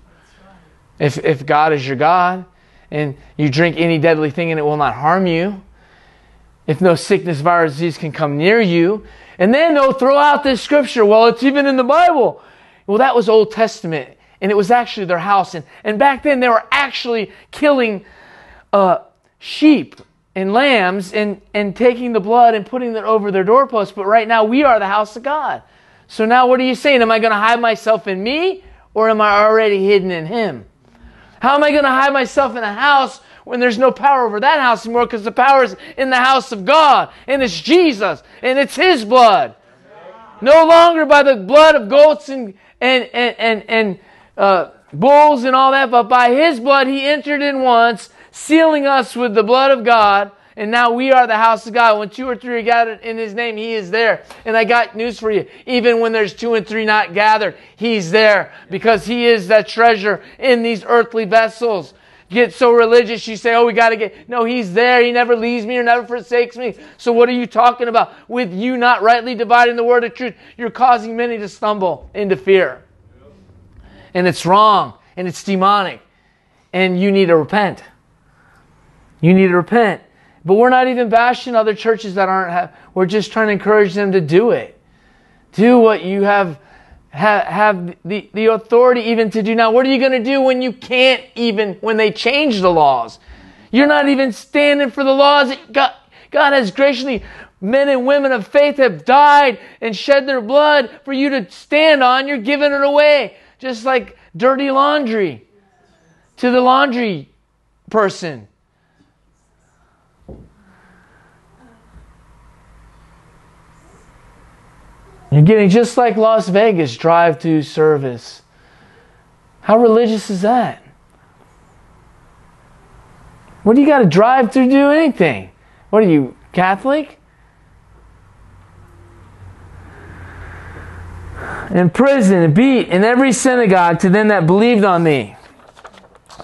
If, if God is your God and you drink any deadly thing and it will not harm you, if no sickness, virus, disease can come near you, and then they'll throw out this scripture. Well, it's even in the Bible. Well, that was Old Testament, and it was actually their house. And, and back then, they were actually killing uh, sheep and lambs and, and taking the blood and putting it over their doorposts. But right now, we are the house of God. So now what are you saying? Am I going to hide myself in me or am I already hidden in him? How am I going to hide myself in a house when there's no power over that house anymore because the power is in the house of God and it's Jesus and it's his blood. No longer by the blood of goats and, and, and, and, and uh, bulls and all that, but by his blood he entered in once, sealing us with the blood of God and now we are the house of God. When two or three are gathered in His name, He is there. And I got news for you. Even when there's two and three not gathered, He's there because He is that treasure in these earthly vessels. Get so religious, you say, oh, we got to get. No, He's there. He never leaves me or never forsakes me. So what are you talking about? With you not rightly dividing the word of truth, you're causing many to stumble into fear. And it's wrong and it's demonic. And you need to repent. You need to repent. But we're not even bashing other churches that aren't, have, we're just trying to encourage them to do it. Do what you have, have, have the, the authority even to do now. What are you going to do when you can't even, when they change the laws? You're not even standing for the laws that God, God has graciously, men and women of faith have died and shed their blood for you to stand on. You're giving it away. Just like dirty laundry to the laundry person. You're getting just like Las Vegas drive through service. How religious is that? What do you got to drive through to do anything? What are you, Catholic? In prison beat in every synagogue to them that believed on me.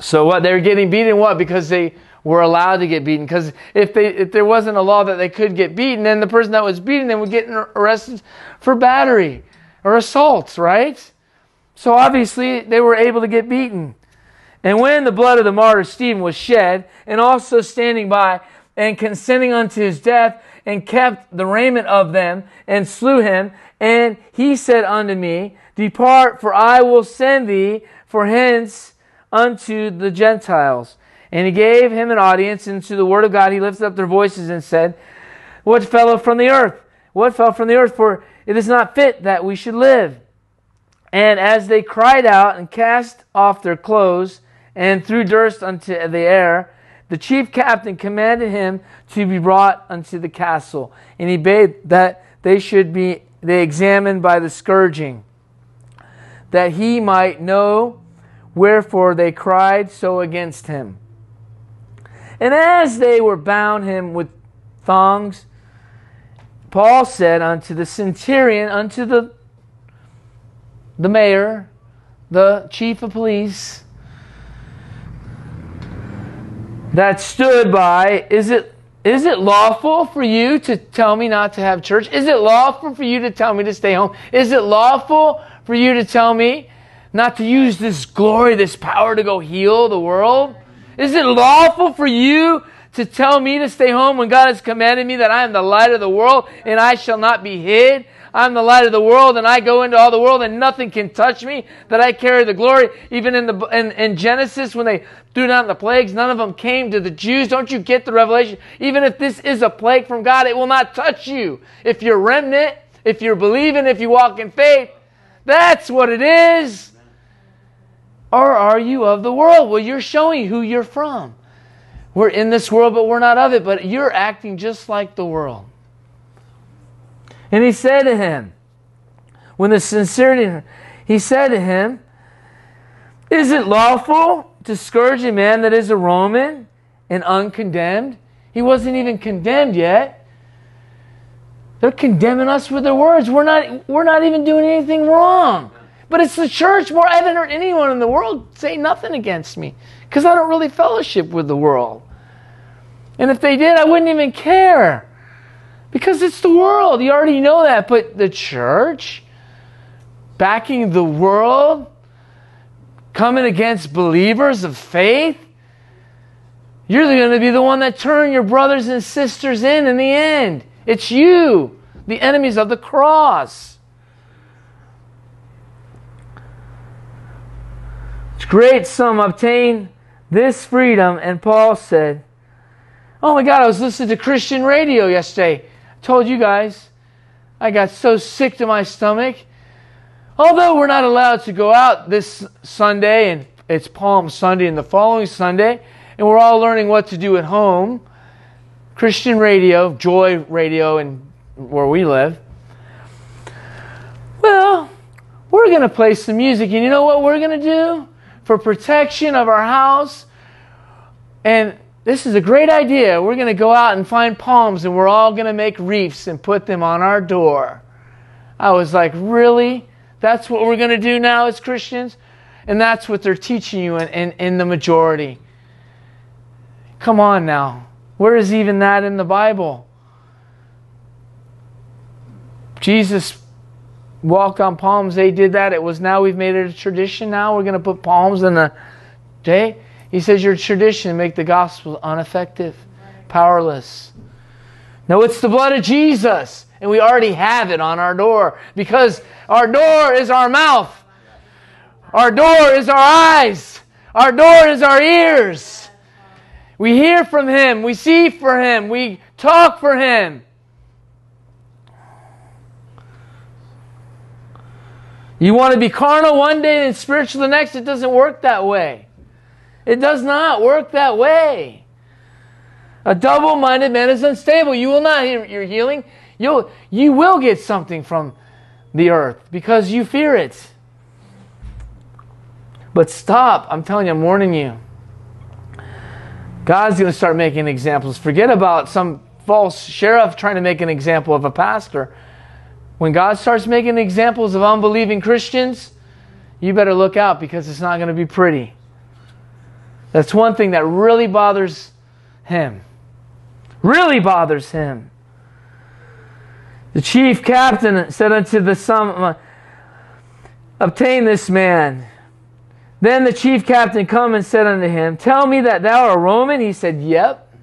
So what? They were getting beaten what? Because they were allowed to get beaten. Because if they if there wasn't a law that they could get beaten, then the person that was beaten them would get arrested for battery or assaults, right? So obviously they were able to get beaten. And when the blood of the martyr Stephen was shed, and also standing by, and consenting unto his death, and kept the raiment of them, and slew him, and he said unto me, Depart, for I will send thee for hence unto the Gentiles. And he gave him an audience, and to the word of God he lifted up their voices and said, What fell from the earth? What fell from the earth? For it is not fit that we should live. And as they cried out and cast off their clothes and threw dust unto the air, the chief captain commanded him to be brought unto the castle. And he bade that they should be they examined by the scourging, that he might know wherefore they cried so against him. And as they were bound him with thongs, Paul said unto the centurion, unto the the mayor, the chief of police that stood by, is it is it lawful for you to tell me not to have church? Is it lawful for you to tell me to stay home? Is it lawful for you to tell me not to use this glory, this power to go heal the world? Is it lawful for you to tell me to stay home when God has commanded me that I am the light of the world and I shall not be hid? I'm the light of the world and I go into all the world and nothing can touch me, that I carry the glory. Even in the in, in Genesis, when they threw down the plagues, none of them came to the Jews. Don't you get the revelation? Even if this is a plague from God, it will not touch you. If you're remnant, if you're believing, if you walk in faith, that's what it is. Or are you of the world? Well, you're showing who you're from. We're in this world, but we're not of it. But you're acting just like the world. And he said to him, when the sincerity, he said to him, Is it lawful to scourge a man that is a Roman and uncondemned? He wasn't even condemned yet. They're condemning us with their words. We're not, we're not even doing anything wrong. But it's the church more. I haven't heard anyone in the world say nothing against me because I don't really fellowship with the world. And if they did, I wouldn't even care. Because it's the world. You already know that. But the church, backing the world, coming against believers of faith, you're going to be the one that turn your brothers and sisters in in the end. It's you, the enemies of the cross. Great some obtain this freedom, and Paul said, Oh my God, I was listening to Christian radio yesterday told you guys, I got so sick to my stomach. Although we're not allowed to go out this Sunday, and it's Palm Sunday and the following Sunday, and we're all learning what to do at home, Christian radio, Joy Radio, and where we live. Well, we're going to play some music, and you know what we're going to do for protection of our house and this is a great idea. We're going to go out and find palms and we're all going to make wreaths and put them on our door. I was like, really? That's what we're going to do now as Christians? And that's what they're teaching you in, in, in the majority. Come on now. Where is even that in the Bible? Jesus walked on palms. They did that. It was now we've made it a tradition. Now we're going to put palms in the day. He says your tradition make the gospel ineffective, powerless. No, it's the blood of Jesus, and we already have it on our door because our door is our mouth. Our door is our eyes. Our door is our ears. We hear from Him. We see for Him. We talk for Him. You want to be carnal one day and spiritual the next? It doesn't work that way. It does not work that way. A double minded man is unstable. You will not hear your healing. You'll, you will get something from the earth because you fear it. But stop. I'm telling you, I'm warning you. God's going to start making examples. Forget about some false sheriff trying to make an example of a pastor. When God starts making examples of unbelieving Christians, you better look out because it's not going to be pretty. That's one thing that really bothers him. Really bothers him. The chief captain said unto the son, Obtain this man Then the chief captain come and said unto him, Tell me that thou art a Roman? He said, Yep.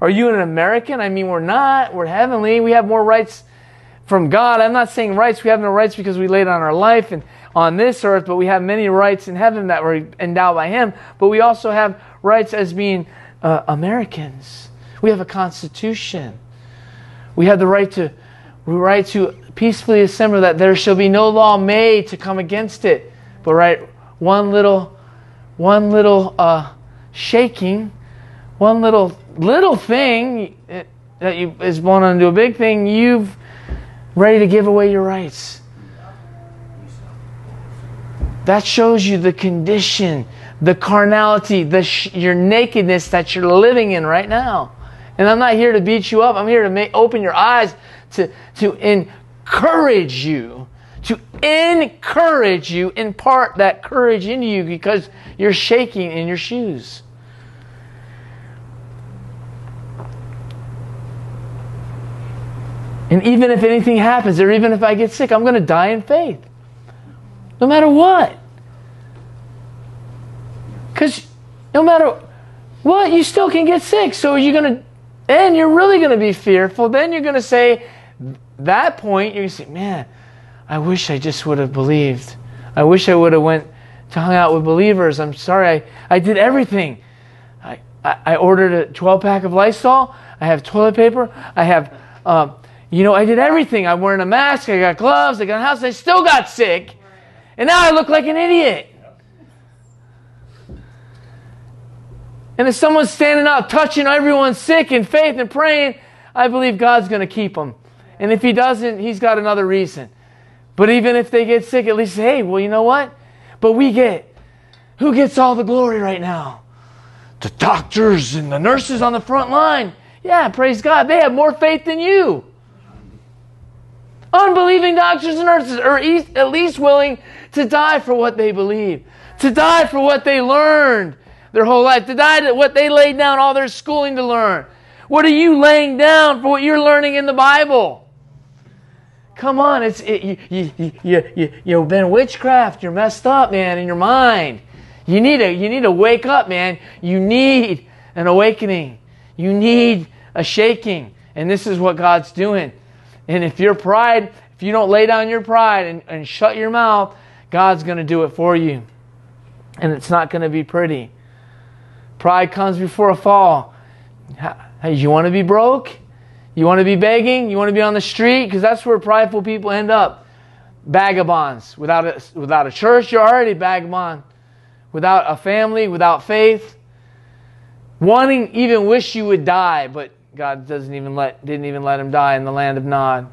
Are you an American? I mean, we're not. We're heavenly. We have more rights from God. I'm not saying rights. We have no rights because we laid on our life and on this earth, but we have many rights in heaven that were endowed by Him. But we also have rights as being uh, Americans. We have a constitution. We have the right to right to peacefully assemble that there shall be no law made to come against it. But right, one little one little uh, shaking, one little little thing that you is born into a big thing, you've ready to give away your rights. That shows you the condition, the carnality, the sh- your nakedness that you're living in right now. And I'm not here to beat you up. I'm here to make, open your eyes to, to encourage you, to encourage you, impart that courage into you because you're shaking in your shoes. And even if anything happens, or even if I get sick, I'm going to die in faith. No matter what. Because no matter what, you still can get sick. So you're going to, and you're really going to be fearful. Then you're going to say, that point, you're going to say, man, I wish I just would have believed. I wish I would have went to hung out with believers. I'm sorry, I, I did everything. I, I, I ordered a 12 pack of Lysol. I have toilet paper. I have um, you know, I did everything. I'm wearing a mask, I got gloves, I got a house, I still got sick. And now I look like an idiot. And if someone's standing out touching everyone sick in faith and praying, I believe God's going to keep them. And if He doesn't, He's got another reason. But even if they get sick, at least say, hey, well, you know what? But we get, who gets all the glory right now? The doctors and the nurses on the front line. Yeah, praise God. They have more faith than you. Unbelieving doctors and nurses are at least willing to die for what they believe, to die for what they learned their whole life, to die to what they laid down all their schooling to learn. What are you laying down for what you're learning in the Bible? Come on, it's it, you, you, you, you, you've been witchcraft. You're messed up, man, in your mind. You need to you need to wake up, man. You need an awakening. You need a shaking, and this is what God's doing. And if your pride, if you don't lay down your pride and, and shut your mouth, God's going to do it for you. And it's not going to be pretty. Pride comes before a fall. Hey, you want to be broke? You want to be begging? You want to be on the street? Because that's where prideful people end up. Vagabonds. Without a, without a church, you're already vagabond. Without a family, without faith. Wanting, even wish you would die, but God doesn't even let, didn't even let him die in the land of Nod.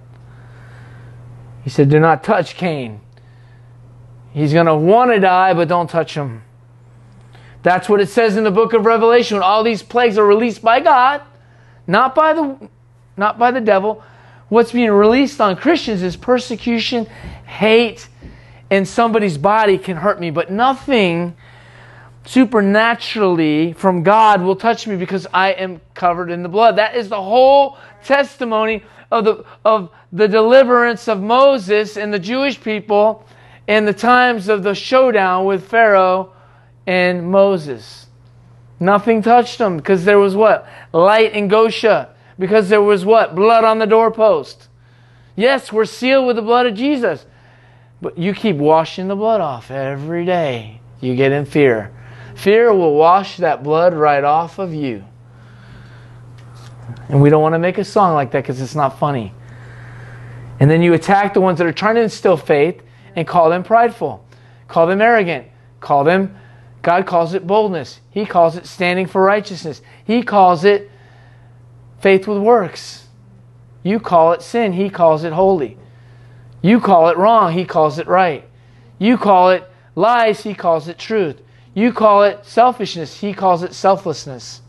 He said, Do not touch Cain. He's going to want to die, but don't touch him. That's what it says in the book of Revelation when all these plagues are released by God, not by the, not by the devil. What's being released on Christians is persecution, hate, and somebody's body can hurt me, but nothing supernaturally from God will touch me because I am covered in the blood. That is the whole testimony of the, of the deliverance of Moses and the Jewish people in the times of the showdown with Pharaoh and Moses. Nothing touched them because there was what? Light in Goshen. Because there was what? Blood on the doorpost. Yes, we're sealed with the blood of Jesus. But you keep washing the blood off every day. You get in fear. Fear will wash that blood right off of you. And we don't want to make a song like that because it's not funny. And then you attack the ones that are trying to instill faith and call them prideful, call them arrogant, call them, God calls it boldness. He calls it standing for righteousness. He calls it faith with works. You call it sin. He calls it holy. You call it wrong. He calls it right. You call it lies. He calls it truth. You call it selfishness, he calls it selflessness.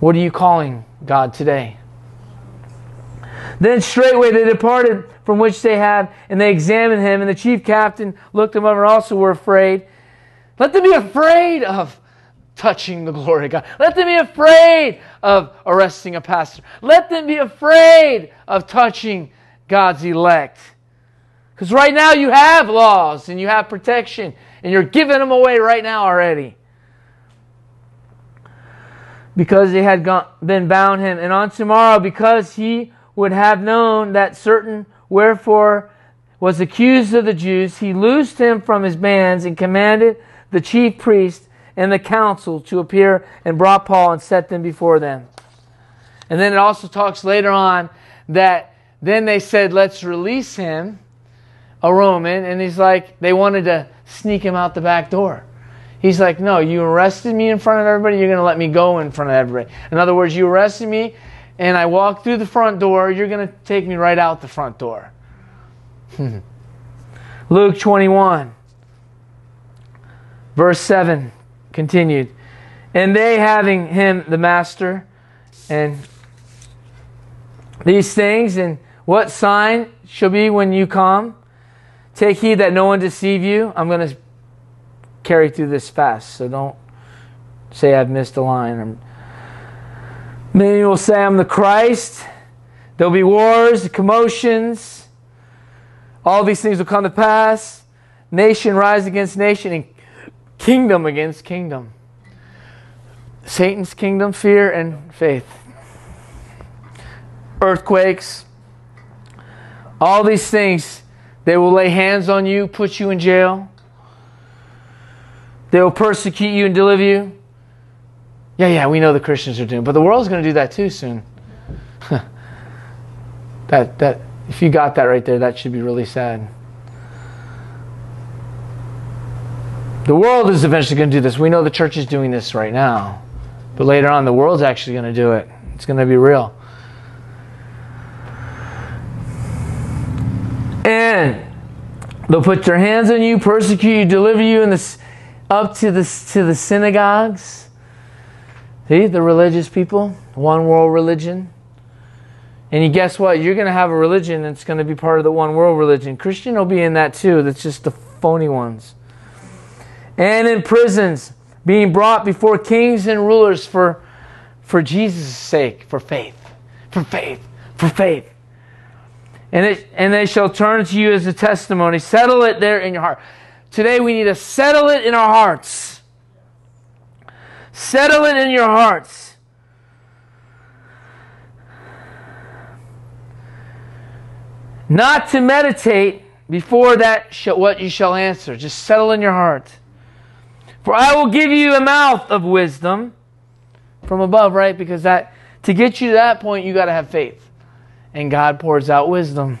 What are you calling God today? Then straightway they departed from which they had, and they examined him, and the chief captain looked him over and also were afraid. Let them be afraid of touching the glory of God. Let them be afraid of arresting a pastor. Let them be afraid of touching God's elect. Because right now you have laws and you have protection and you're giving them away right now already. Because they had gone, been bound him. And on tomorrow, because he would have known that certain wherefore was accused of the Jews, he loosed him from his bands and commanded the chief priest and the council to appear and brought Paul and set them before them. And then it also talks later on that then they said, let's release him, a Roman, and he's like, they wanted to sneak him out the back door. He's like, no, you arrested me in front of everybody, you're going to let me go in front of everybody. In other words, you arrested me, and I walked through the front door, you're going to take me right out the front door. Luke 21, verse 7 continued. And they having him the master, and these things, and what sign shall be when you come? Take heed that no one deceive you. I'm going to carry through this fast, so don't say I've missed a line. I'm, Many will say I'm the Christ. There'll be wars, commotions all these things will come to pass. Nation rise against nation and kingdom against kingdom. Satan's kingdom, fear and faith. Earthquakes. All these things, they will lay hands on you, put you in jail. They will persecute you and deliver you. Yeah, yeah, we know the Christians are doing, but the world's going to do that too soon. that that if you got that right there, that should be really sad. The world is eventually going to do this. We know the church is doing this right now. But later on, the world's actually going to do it. It's going to be real. And they'll put their hands on you, persecute you, deliver you in this, up to the, to the synagogues. See, the religious people, one world religion. And you guess what? You're going to have a religion that's going to be part of the one world religion. Christian will be in that too. That's just the phony ones. And in prisons, being brought before kings and rulers for, for Jesus' sake, for faith, for faith, for faith. And, it, and they shall turn to you as a testimony. Settle it there in your heart. Today we need to settle it in our hearts. Settle it in your hearts. not to meditate before that what you shall answer. Just settle in your heart. For I will give you a mouth of wisdom from above, right? Because that to get you to that point, you got to have faith. And God pours out wisdom,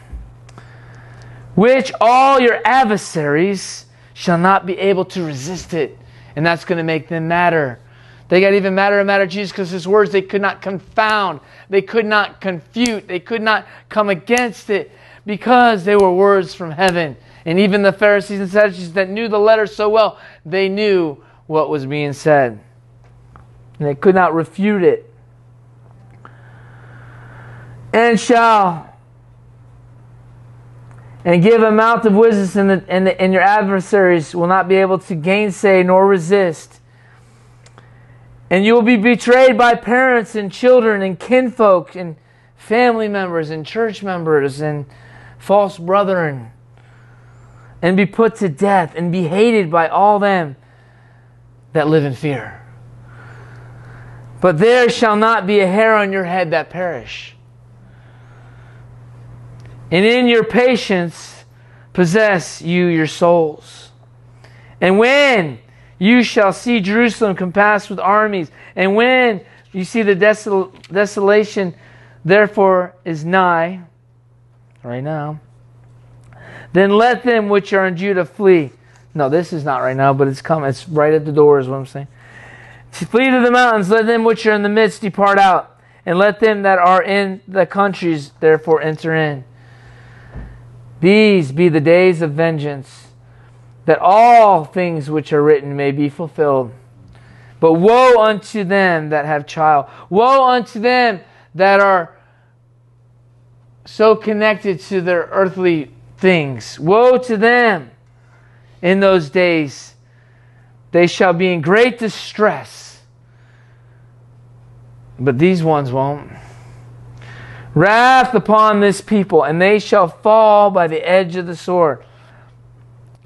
which all your adversaries shall not be able to resist it. And that's going to make them matter. They got even madder and madder Jesus because his words they could not confound, they could not confute, they could not come against it because they were words from heaven. And even the Pharisees and Sadducees that knew the letter so well, they knew what was being said. And they could not refute it. And shall and give a mouth of wisdom, and, the, and, the, and your adversaries will not be able to gainsay nor resist. And you will be betrayed by parents and children and kinfolk and family members and church members and false brethren, and be put to death and be hated by all them that live in fear. But there shall not be a hair on your head that perish. And in your patience possess you your souls. And when you shall see Jerusalem compassed with armies, and when you see the desol- desolation, therefore is nigh, right now. Then let them which are in Judah flee. No, this is not right now, but it's coming. It's right at the door, is what I'm saying. Flee to the mountains, let them which are in the midst depart out, and let them that are in the countries therefore enter in. These be the days of vengeance, that all things which are written may be fulfilled. But woe unto them that have child. Woe unto them that are so connected to their earthly things. Woe to them in those days. They shall be in great distress. But these ones won't. Wrath upon this people, and they shall fall by the edge of the sword.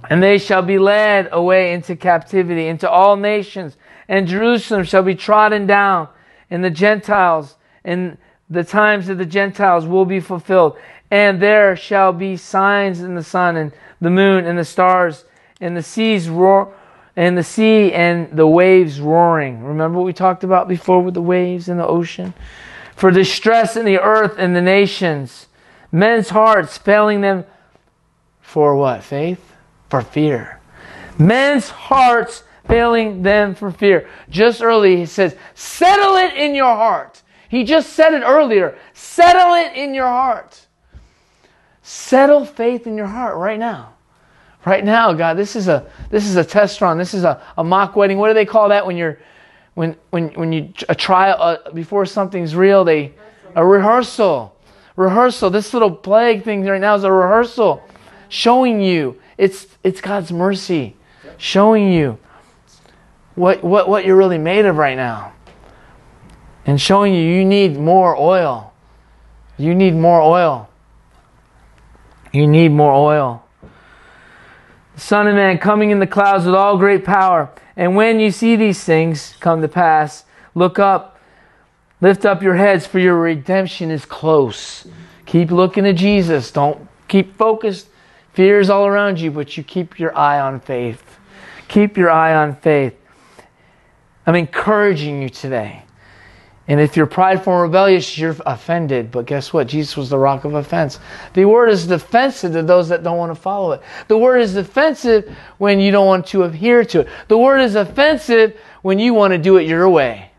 And they shall be led away into captivity, into all nations, and Jerusalem shall be trodden down, and the Gentiles, and the times of the Gentiles will be fulfilled. And there shall be signs in the sun, and the moon, and the stars, and the seas roar, and the sea and the waves roaring. Remember what we talked about before with the waves and the ocean? For distress in the earth and the nations, men's hearts failing them for what? Faith? for fear. Men's hearts failing them for fear. Just early, he says, settle it in your heart. He just said it earlier. Settle it in your heart. Settle faith in your heart right now. Right now, God, this is a this is a test run. This is a, a mock wedding. What do they call that when you're when when when you a trial uh, before something's real? They a rehearsal, rehearsal. This little plague thing right now is a rehearsal, showing you it's, it's God's mercy showing you what, what, what you're really made of right now. And showing you you need more oil. You need more oil. You need more oil. Son of Man coming in the clouds with all great power. And when you see these things come to pass, look up, lift up your heads, for your redemption is close. Keep looking to Jesus. Don't keep focused Fear is all around you, but you keep your eye on faith. Keep your eye on faith. I'm encouraging you today. And if you're prideful and rebellious, you're offended. But guess what? Jesus was the rock of offense. The word is defensive to those that don't want to follow it. The word is defensive when you don't want to adhere to it. The word is offensive when you want to do it your way.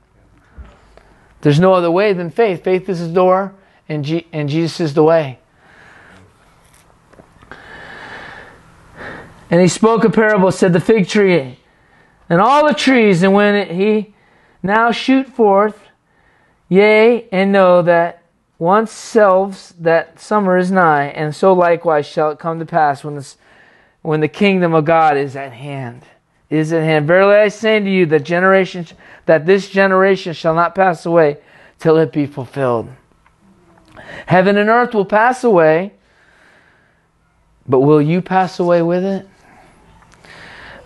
There's no other way than faith. Faith is the door, and, G- and Jesus is the way. And he spoke a parable, said the fig tree and all the trees, and when it, he now shoot forth, yea, and know that once selves that summer is nigh, and so likewise shall it come to pass when, this, when the kingdom of God is at hand. Is at hand. Verily I say unto you that generation that this generation shall not pass away till it be fulfilled. Heaven and earth will pass away, but will you pass away with it?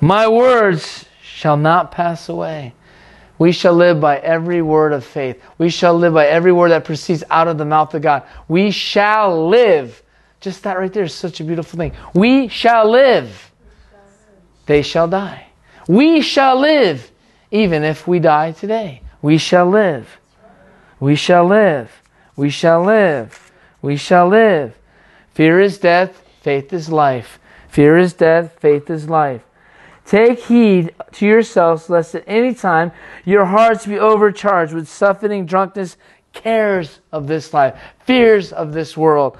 My words shall not pass away. We shall live by every word of faith. We shall live by every word that proceeds out of the mouth of God. We shall live. Just that right there is such a beautiful thing. We shall live. They shall die. We shall live even if we die today. We shall live. We shall live. We shall live. We shall live. Fear is death, faith is life. Fear is death, faith is life. Take heed to yourselves, lest at any time your hearts be overcharged with suffering, drunkenness, cares of this life, fears of this world,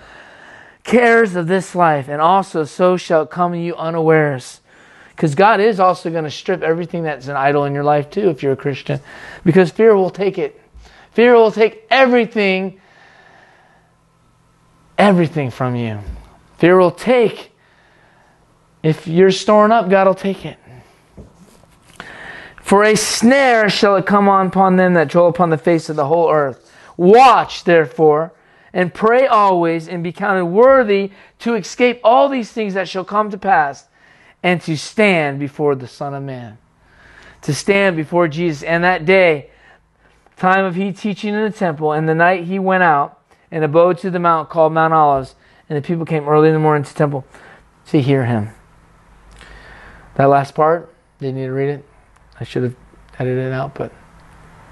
cares of this life, and also so shall come you unawares. Because God is also going to strip everything that's an idol in your life too, if you're a Christian. Because fear will take it. Fear will take everything, everything from you. Fear will take if you're storing up, God will take it. For a snare shall it come on upon them that dwell upon the face of the whole earth. Watch, therefore, and pray always, and be counted worthy to escape all these things that shall come to pass, and to stand before the Son of Man. To stand before Jesus. And that day, time of he teaching in the temple, and the night he went out and abode to the mount called Mount Olives, and the people came early in the morning to the temple to hear him. That last part, they need to read it. I should have edited it out, but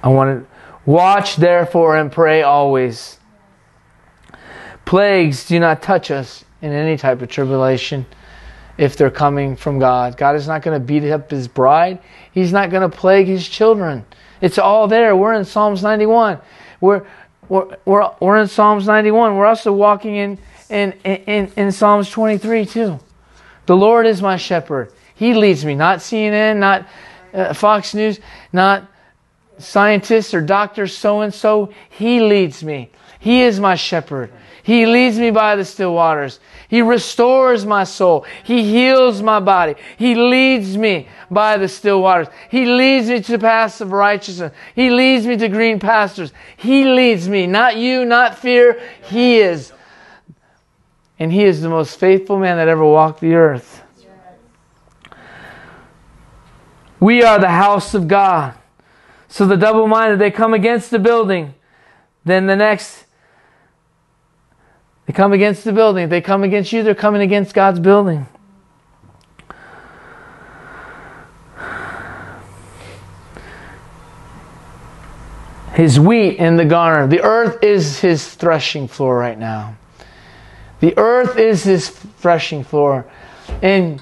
I wanted. To watch therefore and pray always. Plagues do not touch us in any type of tribulation if they're coming from God. God is not going to beat up his bride, He's not going to plague his children. It's all there. We're in Psalms 91. We're, we're, we're, we're in Psalms 91. We're also walking in, in, in, in Psalms 23 too. The Lord is my shepherd. He leads me, not CNN, not uh, Fox News, not scientists or doctors so and so. He leads me. He is my shepherd. He leads me by the still waters. He restores my soul. He heals my body. He leads me by the still waters. He leads me to the paths of righteousness. He leads me to green pastures. He leads me, not you, not fear. He is. And He is the most faithful man that ever walked the earth. We are the house of God. So the double minded, they come against the building. Then the next, they come against the building. If they come against you, they're coming against God's building. His wheat in the garner. The earth is his threshing floor right now. The earth is his threshing floor. And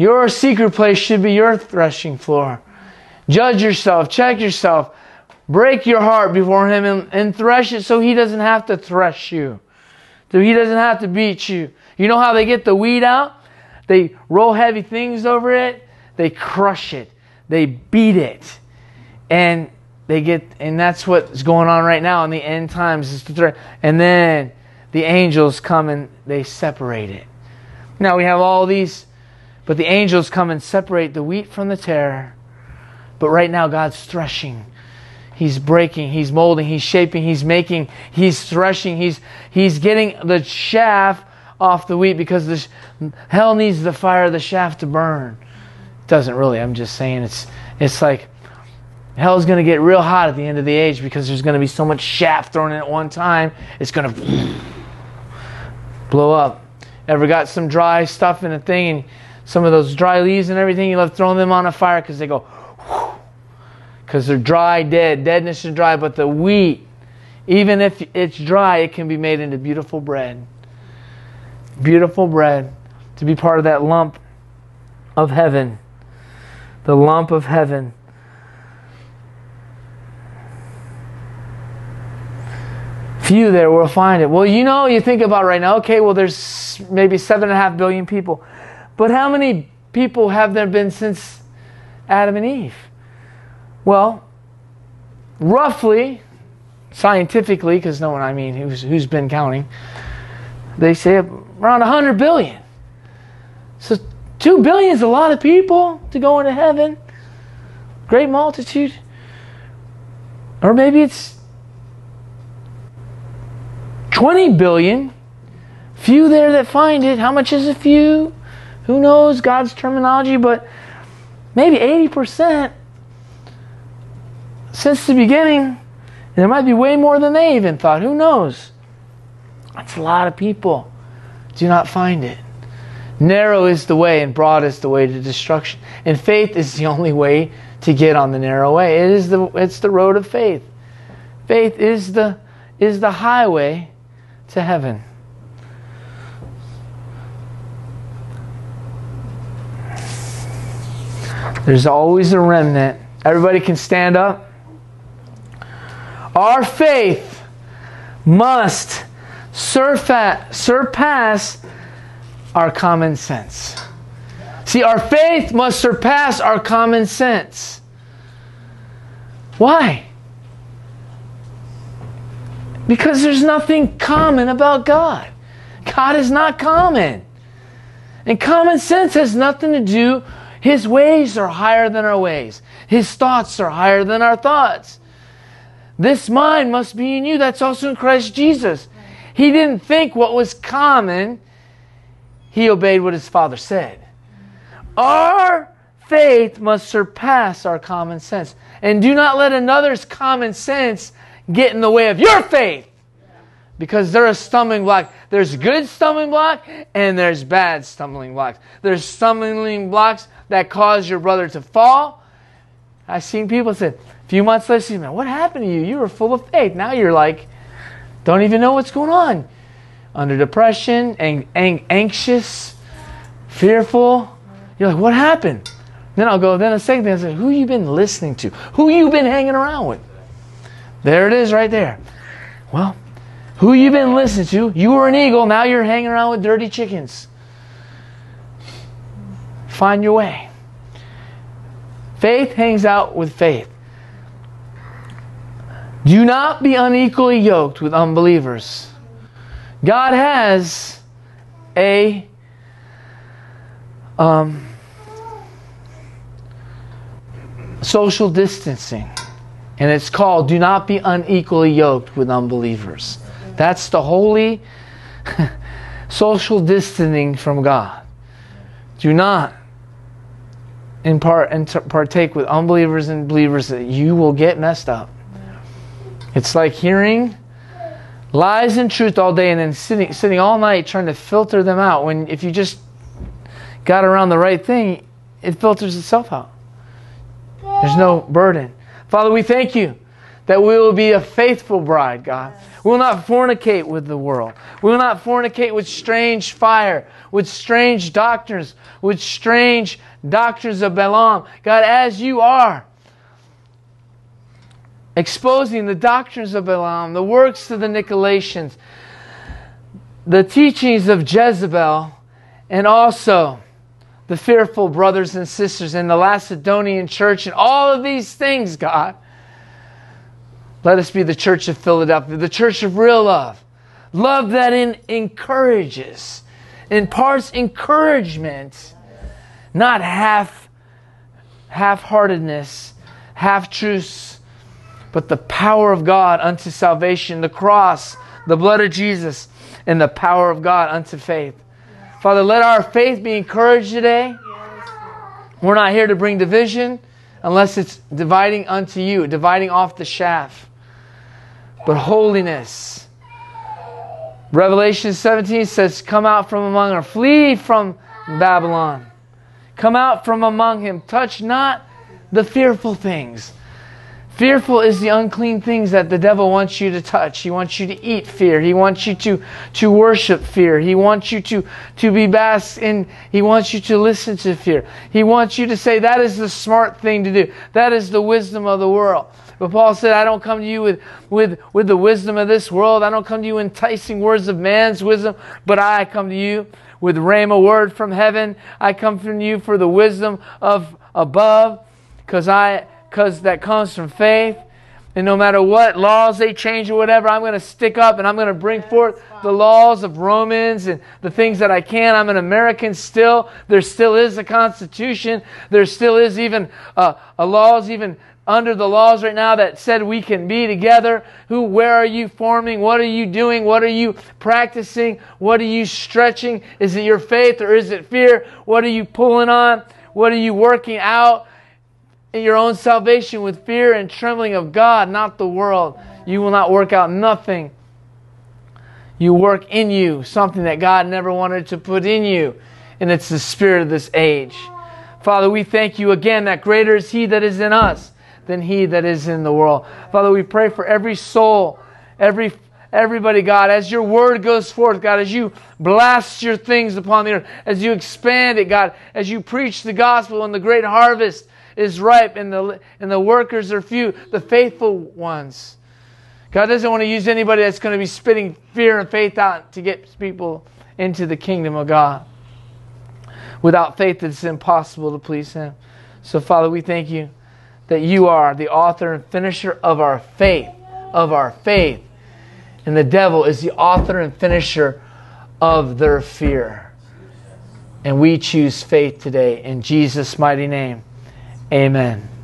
your secret place should be your threshing floor. Judge yourself, check yourself, break your heart before him and, and thresh it so he doesn't have to thresh you. So he doesn't have to beat you. You know how they get the weed out? They roll heavy things over it, they crush it, they beat it. And they get and that's what's going on right now in the end times is the threat. And then the angels come and they separate it. Now we have all these but the angels come and separate the wheat from the tare. But right now God's threshing He's breaking, he's molding, he's shaping, he's making, he's threshing, he's he's getting the chaff off the wheat because the hell needs the fire of the shaft to burn. It doesn't really. I'm just saying it's it's like hell's going to get real hot at the end of the age because there's going to be so much chaff thrown in at one time. It's going to blow up. Ever got some dry stuff in a thing and some of those dry leaves and everything? You love throwing them on a fire because they go because they're dry, dead. Deadness is dry, but the wheat, even if it's dry, it can be made into beautiful bread. Beautiful bread to be part of that lump of heaven. The lump of heaven. Few there will find it. Well, you know, you think about right now, okay, well, there's maybe seven and a half billion people. But how many people have there been since Adam and Eve? Well, roughly, scientifically, because no one, I mean, who's, who's been counting, they say around 100 billion. So 2 billion is a lot of people to go into heaven. Great multitude. Or maybe it's 20 billion. Few there that find it. How much is a few? Who knows God's terminology? But maybe 80% since the beginning. There might be way more than they even thought. Who knows? That's a lot of people. Do not find it. Narrow is the way and broad is the way to destruction. And faith is the only way to get on the narrow way. It is the it's the road of faith. Faith is the is the highway to heaven. There's always a remnant. Everybody can stand up. Our faith must surpass our common sense. See, our faith must surpass our common sense. Why? Because there's nothing common about God. God is not common. And common sense has nothing to do, His ways are higher than our ways, His thoughts are higher than our thoughts. This mind must be in you. That's also in Christ Jesus. He didn't think what was common, he obeyed what his Father said. Our faith must surpass our common sense. And do not let another's common sense get in the way of your faith. Because they're a stumbling block. There's good stumbling block and there's bad stumbling blocks. There's stumbling blocks that caused your brother to fall. I've seen people say, a few months later, man, what happened to you? You were full of faith. Now you're like, don't even know what's going on. Under depression, ang- ang- anxious, fearful. You're like, what happened? Then I'll go, then the second thing I say, who you been listening to? Who you been hanging around with? There it is right there. Well, who you been listening to? You were an eagle, now you're hanging around with dirty chickens. Find your way. Faith hangs out with faith. Do not be unequally yoked with unbelievers. God has a um, social distancing, and it's called do not be unequally yoked with unbelievers. That's the holy social distancing from God. Do not in part and partake with unbelievers and believers that you will get messed up. It's like hearing lies and truth all day and then sitting sitting all night trying to filter them out when if you just got around the right thing, it filters itself out. There's no burden. Father, we thank you that we will be a faithful bride, God. We will not fornicate with the world. We will not fornicate with strange fire, with strange doctrines, with strange doctrines of Balaam. God, as you are exposing the doctrines of Balaam, the works of the Nicolaitans, the teachings of Jezebel, and also the fearful brothers and sisters in the Laodicean church, and all of these things, God. Let us be the church of Philadelphia, the church of real love. Love that in, encourages, imparts encouragement, not half half-heartedness, half-truths, but the power of God unto salvation, the cross, the blood of Jesus, and the power of God unto faith. Father, let our faith be encouraged today. We're not here to bring division unless it's dividing unto you, dividing off the shaft but holiness. Revelation 17 says, Come out from among her, flee from Babylon. Come out from among him. Touch not the fearful things. Fearful is the unclean things that the devil wants you to touch. He wants you to eat fear. He wants you to, to worship fear. He wants you to, to be basked in, he wants you to listen to fear. He wants you to say, that is the smart thing to do. That is the wisdom of the world. But Paul said, I don't come to you with, with, with the wisdom of this world. I don't come to you enticing words of man's wisdom, but I come to you with rhema word from heaven. I come from you for the wisdom of above, because I because that comes from faith. And no matter what laws they change or whatever, I'm going to stick up and I'm going to bring forth the laws of Romans and the things that I can. I'm an American still. There still is a Constitution. There still is even uh, a laws even under the laws right now that said we can be together. Who, where are you forming? What are you doing? What are you practicing? What are you stretching? Is it your faith or is it fear? What are you pulling on? What are you working out? In your own salvation with fear and trembling of God, not the world. You will not work out nothing. You work in you something that God never wanted to put in you, and it's the spirit of this age. Father, we thank you again that greater is He that is in us than he that is in the world. Father, we pray for every soul, every everybody, God, as your word goes forth, God, as you blast your things upon the earth, as you expand it, God, as you preach the gospel and the great harvest is ripe and the, and the workers are few, the faithful ones. God doesn't want to use anybody that's going to be spitting fear and faith out to get people into the kingdom of God. Without faith, it's impossible to please Him. So, Father, we thank you that you are the author and finisher of our faith, of our faith. And the devil is the author and finisher of their fear. And we choose faith today in Jesus' mighty name. Amen.